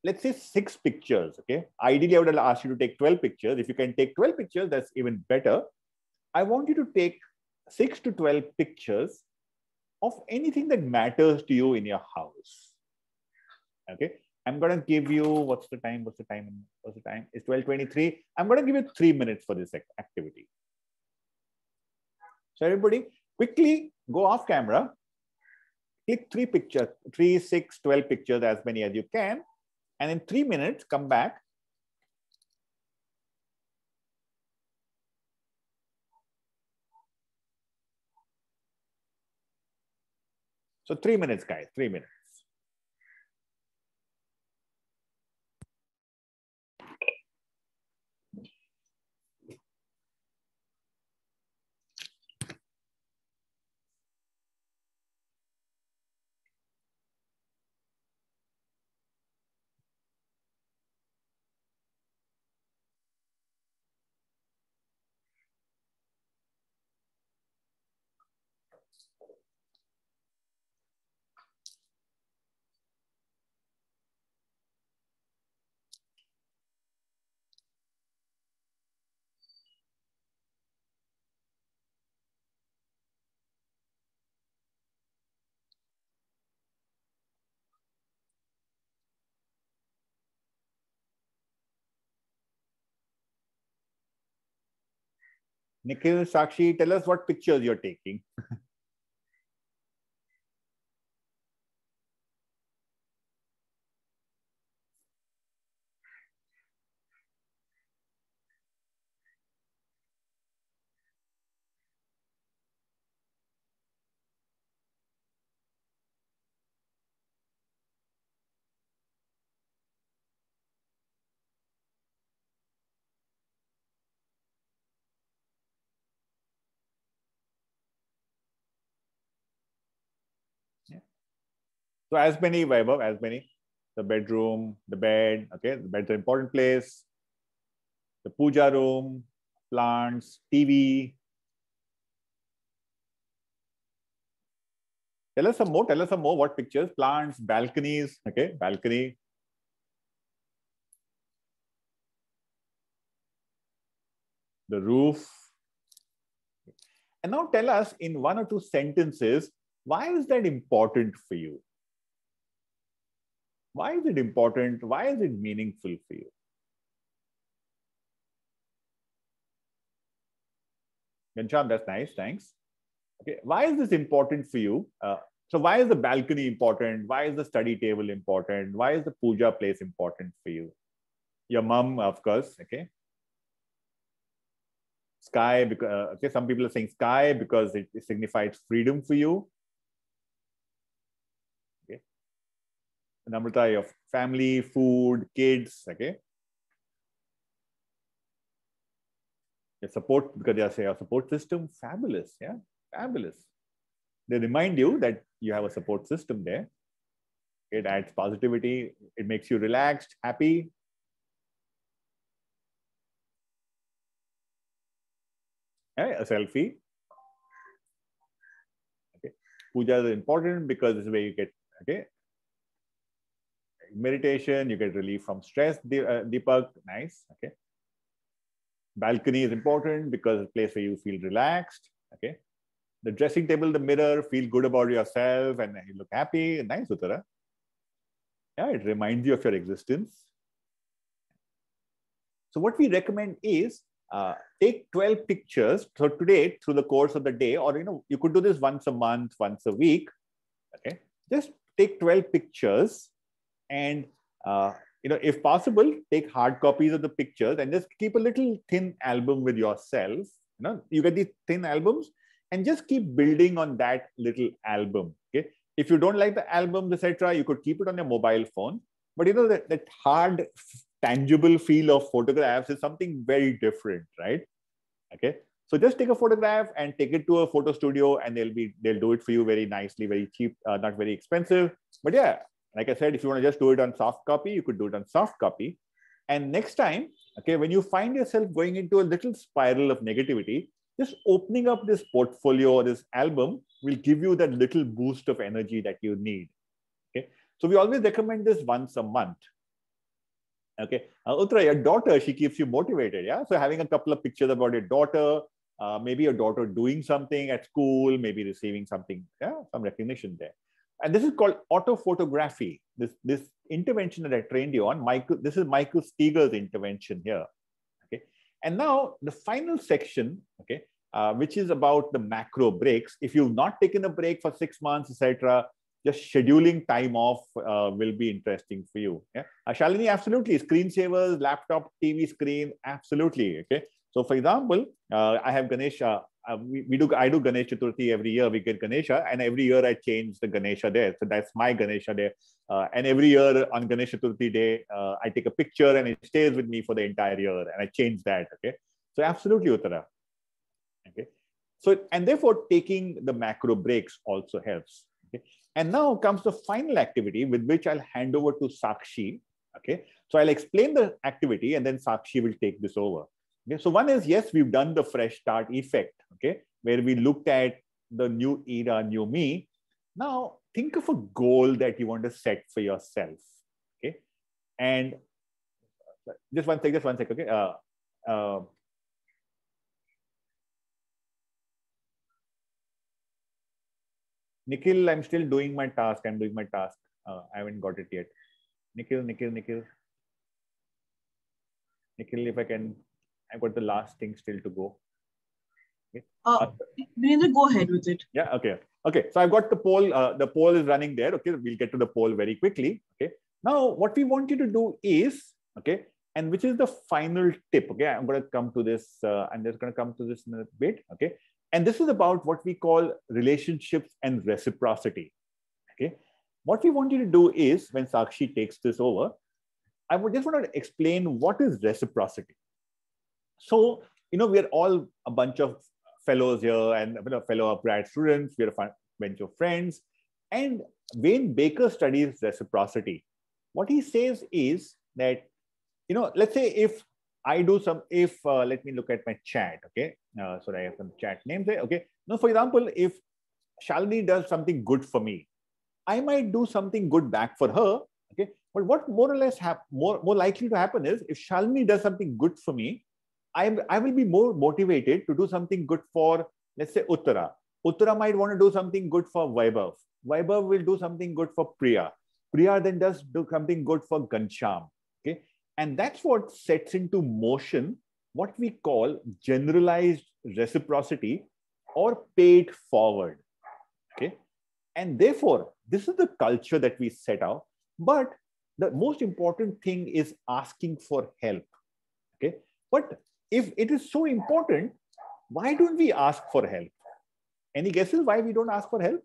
let's say six pictures, okay? Ideally, I would ask you to take 12 pictures. If you can take 12 pictures, that's even better. I want you to take six to 12 pictures of anything that matters to you in your house. Okay. I'm going to give you, what's the time? What's the time? What's the time? It's 12.23. I'm going to give you three minutes for this activity. So everybody quickly go off camera click three pictures, three, six, 12 pictures, as many as you can. And in three minutes, come back. So three minutes, guys, three minutes. Nikhil, Sakshi, tell us what pictures you're taking. So as many above, as many. The bedroom, the bed, okay, the bed's an important place. The puja room, plants, TV. Tell us some more, tell us some more, what pictures, plants, balconies, okay, balcony. The roof. And now tell us in one or two sentences, why is that important for you? Why is it important? Why is it meaningful for you? Ghanshyam, that's nice. Thanks. Okay, why is this important for you? Uh, so, why is the balcony important? Why is the study table important? Why is the puja place important for you? Your mom, of course. Okay. Sky, because uh, okay, some people are saying sky because it, it signifies freedom for you. Namrata of family, food, kids, okay? Your support, because they say a support system, fabulous, yeah, fabulous. They remind you that you have a support system there. It adds positivity, it makes you relaxed, happy. Okay, a selfie. Okay. Puja is important because this is where you get okay meditation, you get relief from stress, uh, Deepak, nice, okay. Balcony is important because it's a place where you feel relaxed, okay. The dressing table, the mirror, feel good about yourself and you look happy, nice, Uttara. Yeah, it reminds you of your existence. So what we recommend is uh, take 12 pictures. So today, through the course of the day, or you know, you could do this once a month, once a week. Okay, just take 12 pictures and uh, you know if possible take hard copies of the pictures and just keep a little thin album with yourself. You know you get these thin albums and just keep building on that little album okay? If you don't like the albums etc you could keep it on your mobile phone. But you know that, that hard tangible feel of photographs is something very different right? Okay? So just take a photograph and take it to a photo studio and they'll be they'll do it for you very nicely very cheap uh, not very expensive. But yeah like I said, if you want to just do it on soft copy, you could do it on soft copy. And next time, okay, when you find yourself going into a little spiral of negativity, just opening up this portfolio or this album will give you that little boost of energy that you need. Okay. So we always recommend this once a month. Okay. Uh, your daughter, she keeps you motivated. Yeah. So having a couple of pictures about your daughter, uh, maybe your daughter doing something at school, maybe receiving something, yeah, some recognition there and this is called autophotography. This, this intervention that I trained you on, Michael, this is Michael Steger's intervention here. Okay. And now the final section, okay, uh, which is about the macro breaks. If you've not taken a break for six months, etc., just scheduling time off uh, will be interesting for you. Yeah. Uh, Shalini, absolutely. Screensavers, laptop, TV screen, absolutely. Okay. So, for example, uh, I have Ganesha uh, we, we do I do Ganesh Chaturthi every year. We get Ganesha, and every year I change the Ganesha there. So that's my Ganesha there. Uh, and every year on Ganesh Chaturthi day, uh, I take a picture and it stays with me for the entire year, and I change that. Okay, so absolutely Uttara. Okay, so and therefore taking the macro breaks also helps. Okay, and now comes the final activity with which I'll hand over to Sakshi. Okay, so I'll explain the activity and then Sakshi will take this over. Okay, so one is yes, we've done the fresh start effect, okay, where we looked at the new era, new me. Now think of a goal that you want to set for yourself, okay, and just one second, just one second, okay. Uh, uh, Nikhil, I'm still doing my task. I'm doing my task. Uh, I haven't got it yet. Nikhil, Nikhil, Nikhil. Nikhil, if I can I've got the last thing still to go. Okay. Uh, Virendra, go ahead with it. Yeah. Okay. Okay. So I've got the poll. Uh, the poll is running there. Okay. We'll get to the poll very quickly. Okay. Now, what we want you to do is, okay, and which is the final tip. Okay. I'm going to come to this. Uh, I'm just going to come to this in a bit. Okay. And this is about what we call relationships and reciprocity. Okay. What we want you to do is when Sakshi takes this over, I would just want to explain what is reciprocity. So, you know, we're all a bunch of fellows here and you know, fellow grad students, we're a bunch of friends. And Wayne Baker studies reciprocity. What he says is that, you know, let's say if I do some, if, uh, let me look at my chat, okay? Uh, so I have some chat names there, okay? Now, for example, if Shalini does something good for me, I might do something good back for her, okay? But what more or less hap- more, more likely to happen is if Shalini does something good for me, I, I will be more motivated to do something good for, let's say, Uttara. Uttara might want to do something good for Vaibhav. Vaibhav will do something good for Priya. Priya then does do something good for Ghanshyam. Okay. And that's what sets into motion what we call generalized reciprocity or paid forward. Okay. And therefore, this is the culture that we set out. But the most important thing is asking for help. Okay. But if it is so important, why don't we ask for help? Any guesses why we don't ask for help?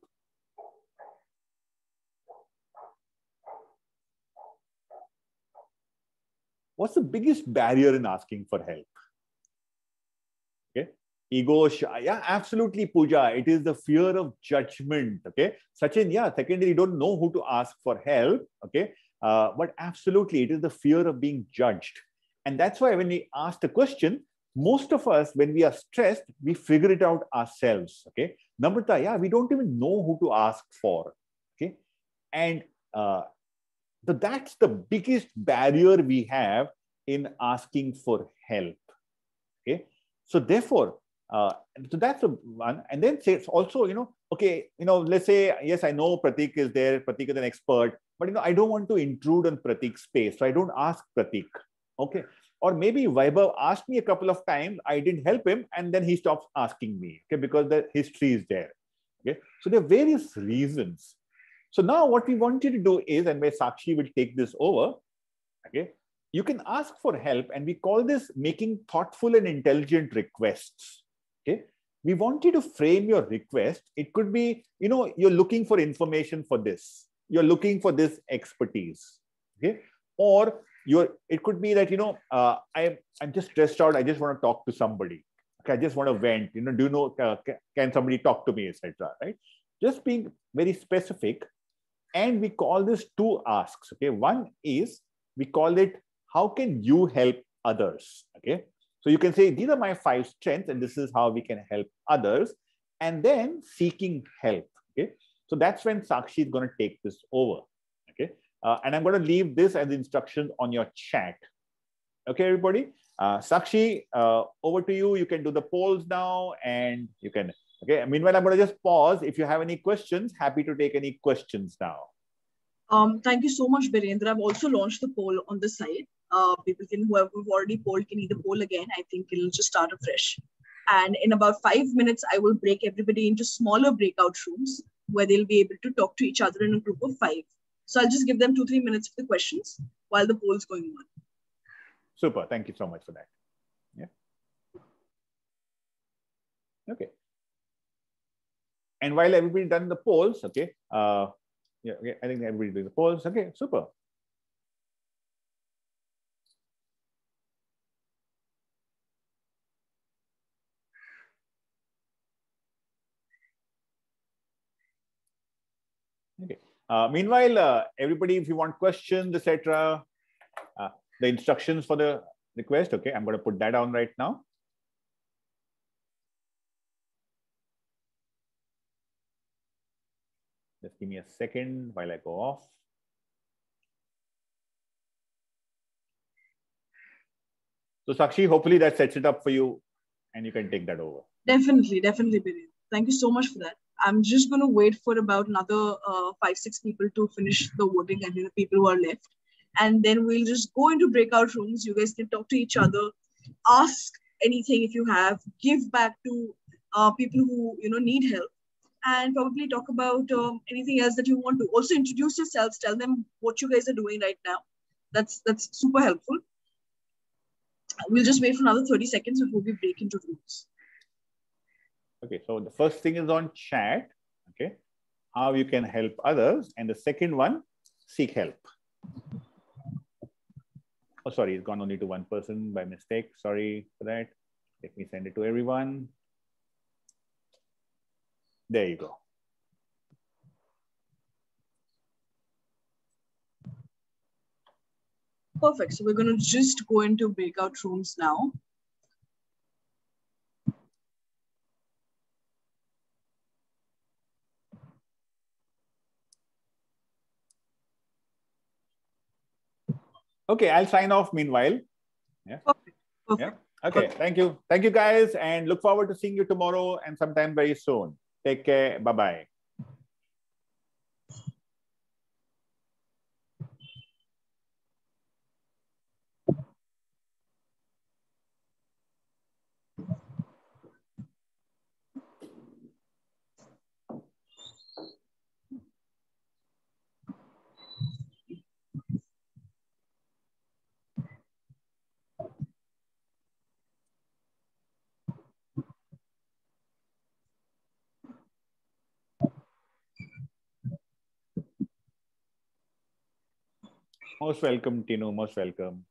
What's the biggest barrier in asking for help? Okay, ego, yeah, absolutely, Puja. It is the fear of judgment. Okay, Sachin, yeah, secondly, you don't know who to ask for help. Okay, uh, but absolutely, it is the fear of being judged. And that's why when we ask the question, most of us, when we are stressed, we figure it out ourselves. Okay. Namrata, yeah, we don't even know who to ask for. Okay. And uh, so that's the biggest barrier we have in asking for help. Okay. So therefore, uh, so that's one. And then say it's also, you know, okay, you know, let's say, yes, I know Pratik is there, Pratik is an expert, but you know, I don't want to intrude on Pratik's space. So I don't ask Pratik. Okay. Or maybe Vaibhav asked me a couple of times, I didn't help him, and then he stops asking me, okay, because the history is there. Okay. So there are various reasons. So now what we want you to do is, and where Sakshi will take this over, okay, you can ask for help, and we call this making thoughtful and intelligent requests. Okay. We want you to frame your request. It could be, you know, you're looking for information for this. You're looking for this expertise. Okay. Or you're it could be that you know uh, i'm i'm just stressed out. I just want to talk to somebody. Okay i just want to vent. You know do you know uh, can somebody talk to me etc right? Just being very specific and we call this two asks okay? One is we call it how can you help others okay? So you can say these are my five strengths and this is how we can help others and then seeking help okay? So that's when sakshi is going to take this over uh, and I'm going to leave this as instructions on your chat. Okay, everybody. Uh, Sakshi, uh, over to you. You can do the polls now and you can, okay. Meanwhile, I'm going to just pause. If you have any questions, happy to take any questions now. Um, thank you so much, Virendra. I've also launched the poll on the site. Uh, people can, whoever already polled can either poll again. I think it'll just start afresh. And in about five minutes, I will break everybody into smaller breakout rooms where they'll be able to talk to each other in a group of five. So I'll just give them two, three minutes for the questions while the poll's going on. Super. Thank you so much for that. Yeah. Okay. And while everybody done the polls, okay. Uh, yeah, okay. I think everybody doing the polls. Okay, super. Okay. Uh, meanwhile, uh, everybody, if you want questions, etc., uh, the instructions for the request, okay, I'm going to put that down right now. Just give me a second while I go off. So Sakshi, hopefully that sets it up for you and you can take that over. Definitely, definitely, Billy. Thank you so much for that. I'm just going to wait for about another uh, five, six people to finish the voting and then the people who are left. And then we'll just go into breakout rooms. You guys can talk to each other, ask anything if you have, give back to uh, people who you know need help, and probably talk about um, anything else that you want to. Also introduce yourselves. Tell them what you guys are doing right now. That's that's super helpful. We'll just wait for another 30 seconds before we break into rooms. Okay, so the first thing is on chat. Okay, how you can help others, and the second one, seek help. Oh, sorry, it's gone only to one person by mistake. Sorry for that. Let me send it to everyone. There you go. Perfect. So we're going to just go into breakout rooms now. Okay, I'll sign off meanwhile. Yeah. Perfect. Perfect. Yeah. Okay. Thank you. Thank you, guys. And look forward to seeing you tomorrow and sometime very soon. Take care. Bye bye Most welcome, Tino. Most welcome.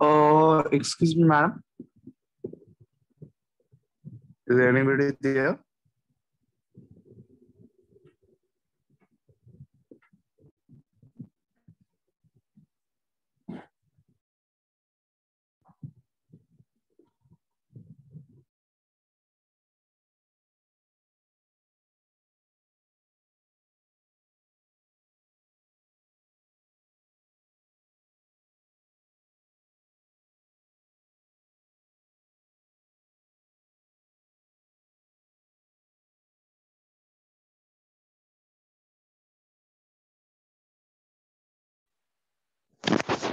Uh, excuse me, madam. Is anybody there?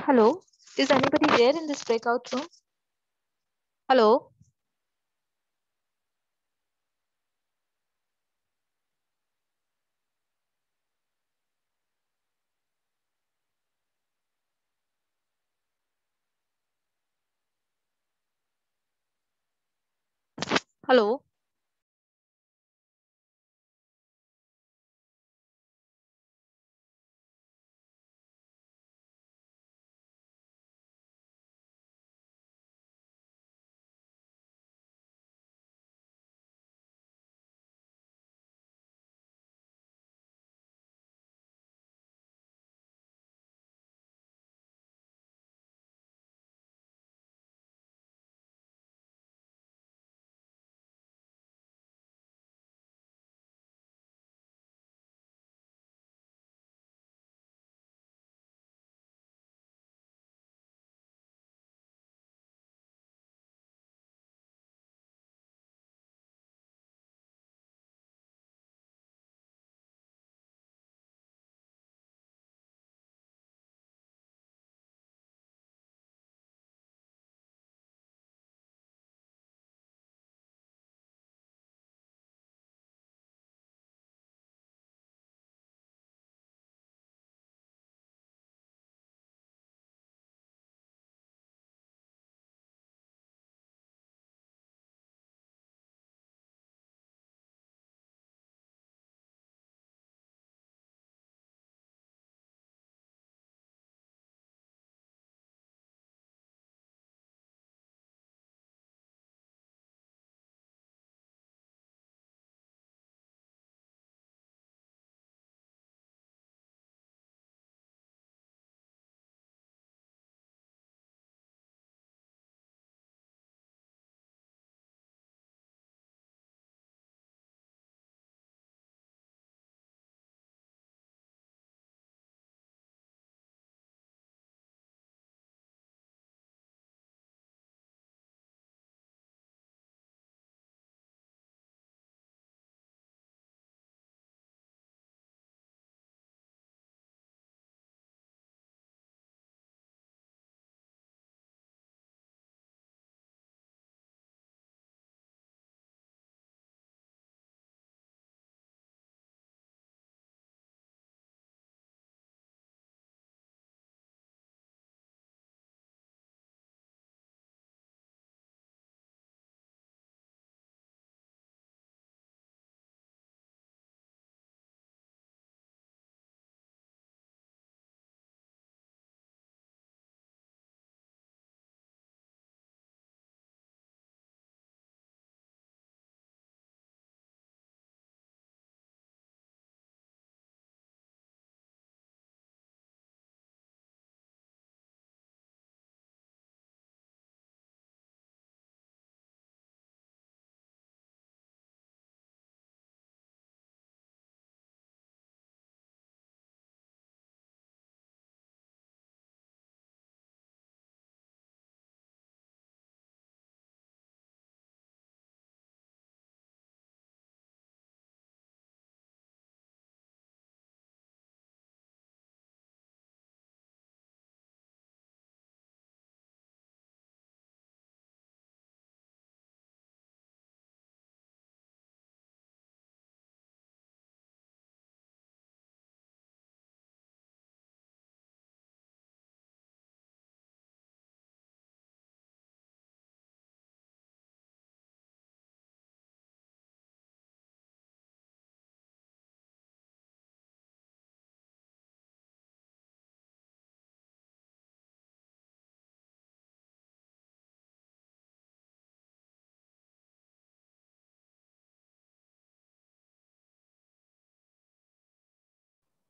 Hello, is anybody there in this breakout room? Hello? Hello?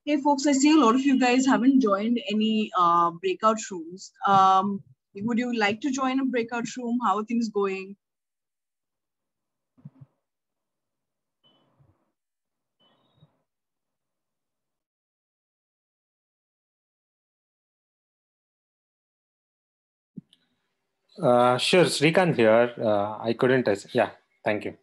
Hey folks, I see a lot of you guys haven't joined any uh, breakout rooms. Um, would you like to join a breakout room? How are things going? Uh, sure, Srikanth here. Uh, I couldn't. Yeah, thank you.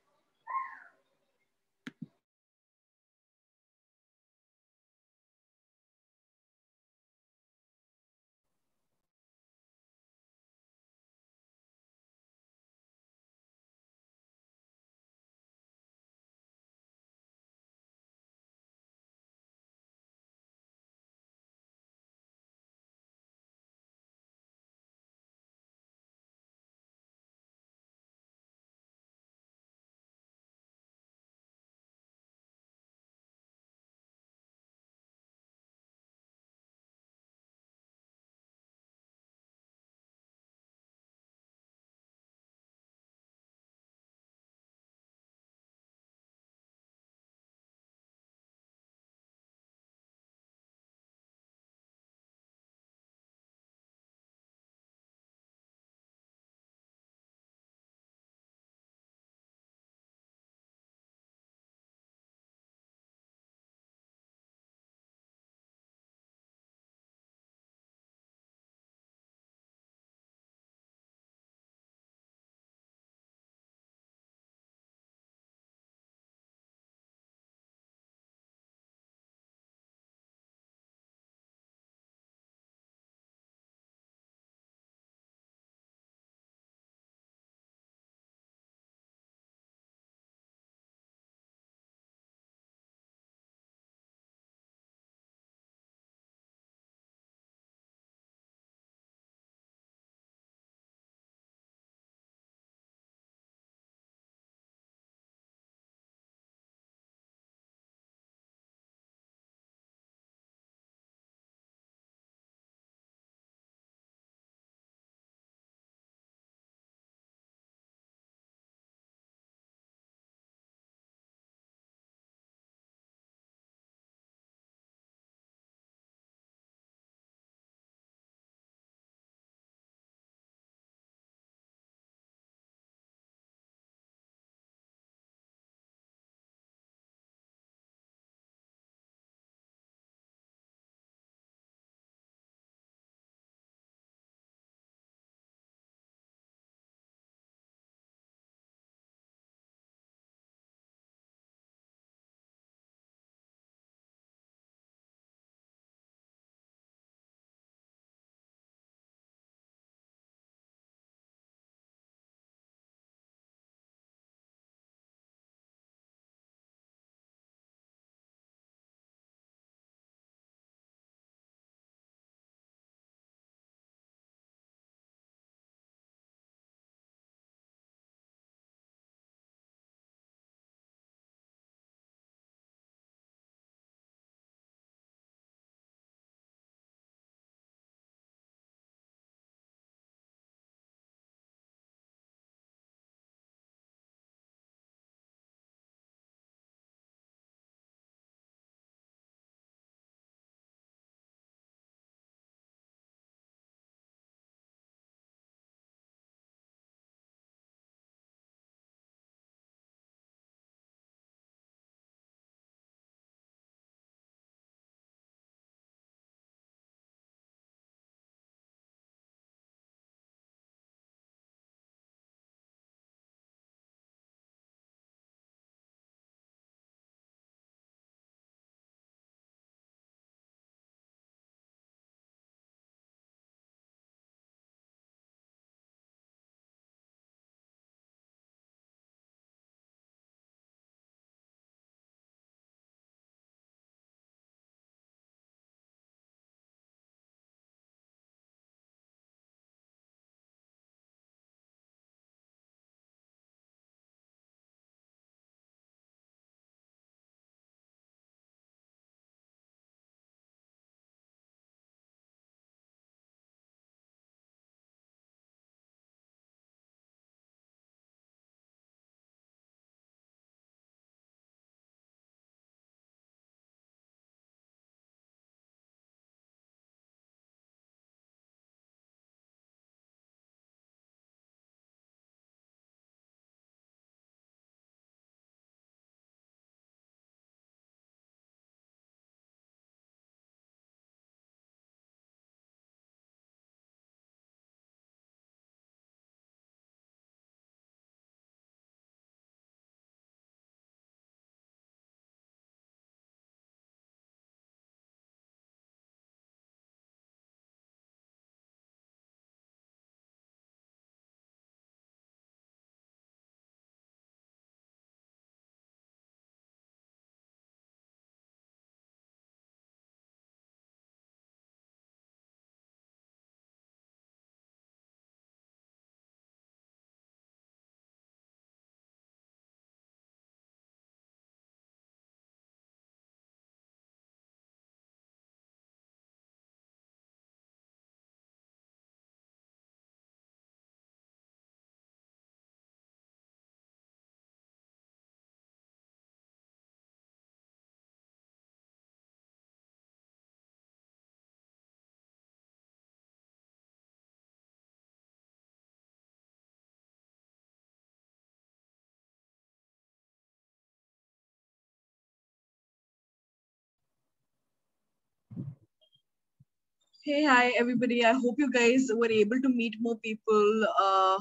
Hey, hi, everybody. I hope you guys were able to meet more people uh,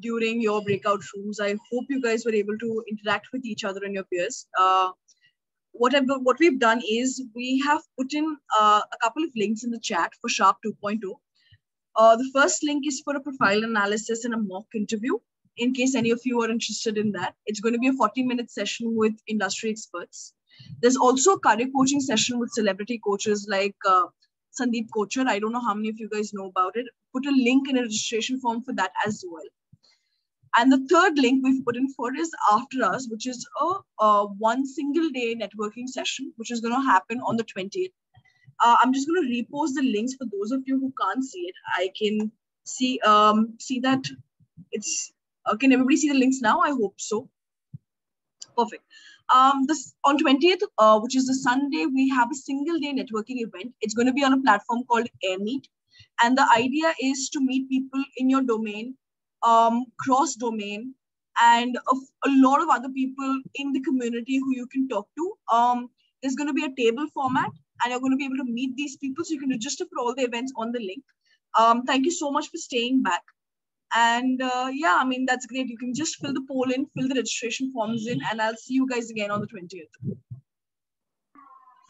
during your breakout rooms. I hope you guys were able to interact with each other and your peers. Uh, what, I've, what we've done is we have put in uh, a couple of links in the chat for Sharp 2.0. Uh, the first link is for a profile analysis and a mock interview. In case any of you are interested in that, it's going to be a 40 minute session with industry experts. There's also a career coaching session with celebrity coaches like uh, Sandeep Kochar. I don't know how many of you guys know about it. Put a link in a registration form for that as well. And the third link we've put in for is After Us, which is a, a one single day networking session, which is going to happen on the 20th. Uh, I'm just going to repost the links for those of you who can't see it. I can see um, see that it's. Uh, can everybody see the links now? I hope so. Perfect. Um, this on 20th, uh, which is the Sunday, we have a single day networking event. It's going to be on a platform called AirMeet. And the idea is to meet people in your domain, um, cross domain, and a, a, lot of other people in the community who you can talk to. Um, there's going to be a table format, and you're going to be able to meet these people. So you can register for all the events on the link. Um, thank you so much for staying back. And uh, yeah, I mean, that's great. You can just fill the poll in, fill the registration forms in, and I'll see you guys again on the 20th.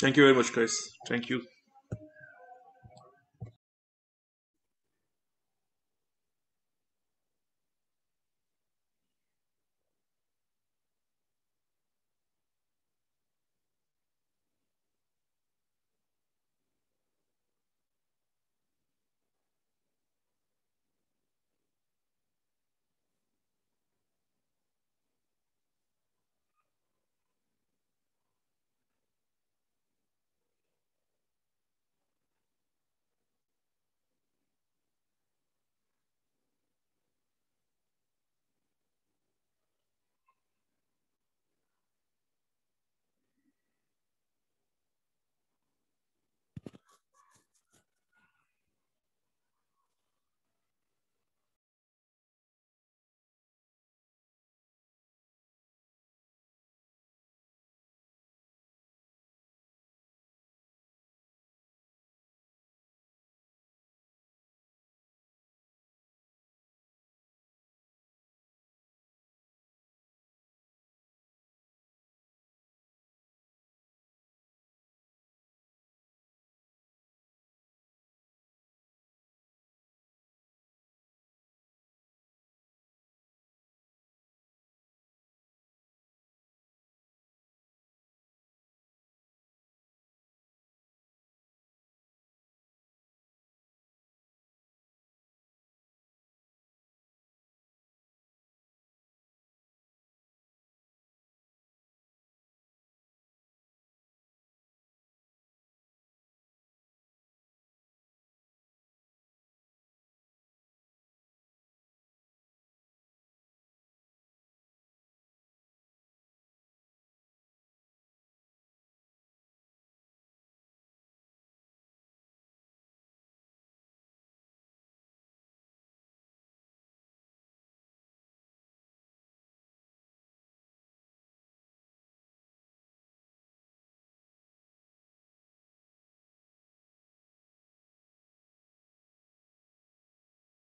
Thank you very much, guys. Thank you.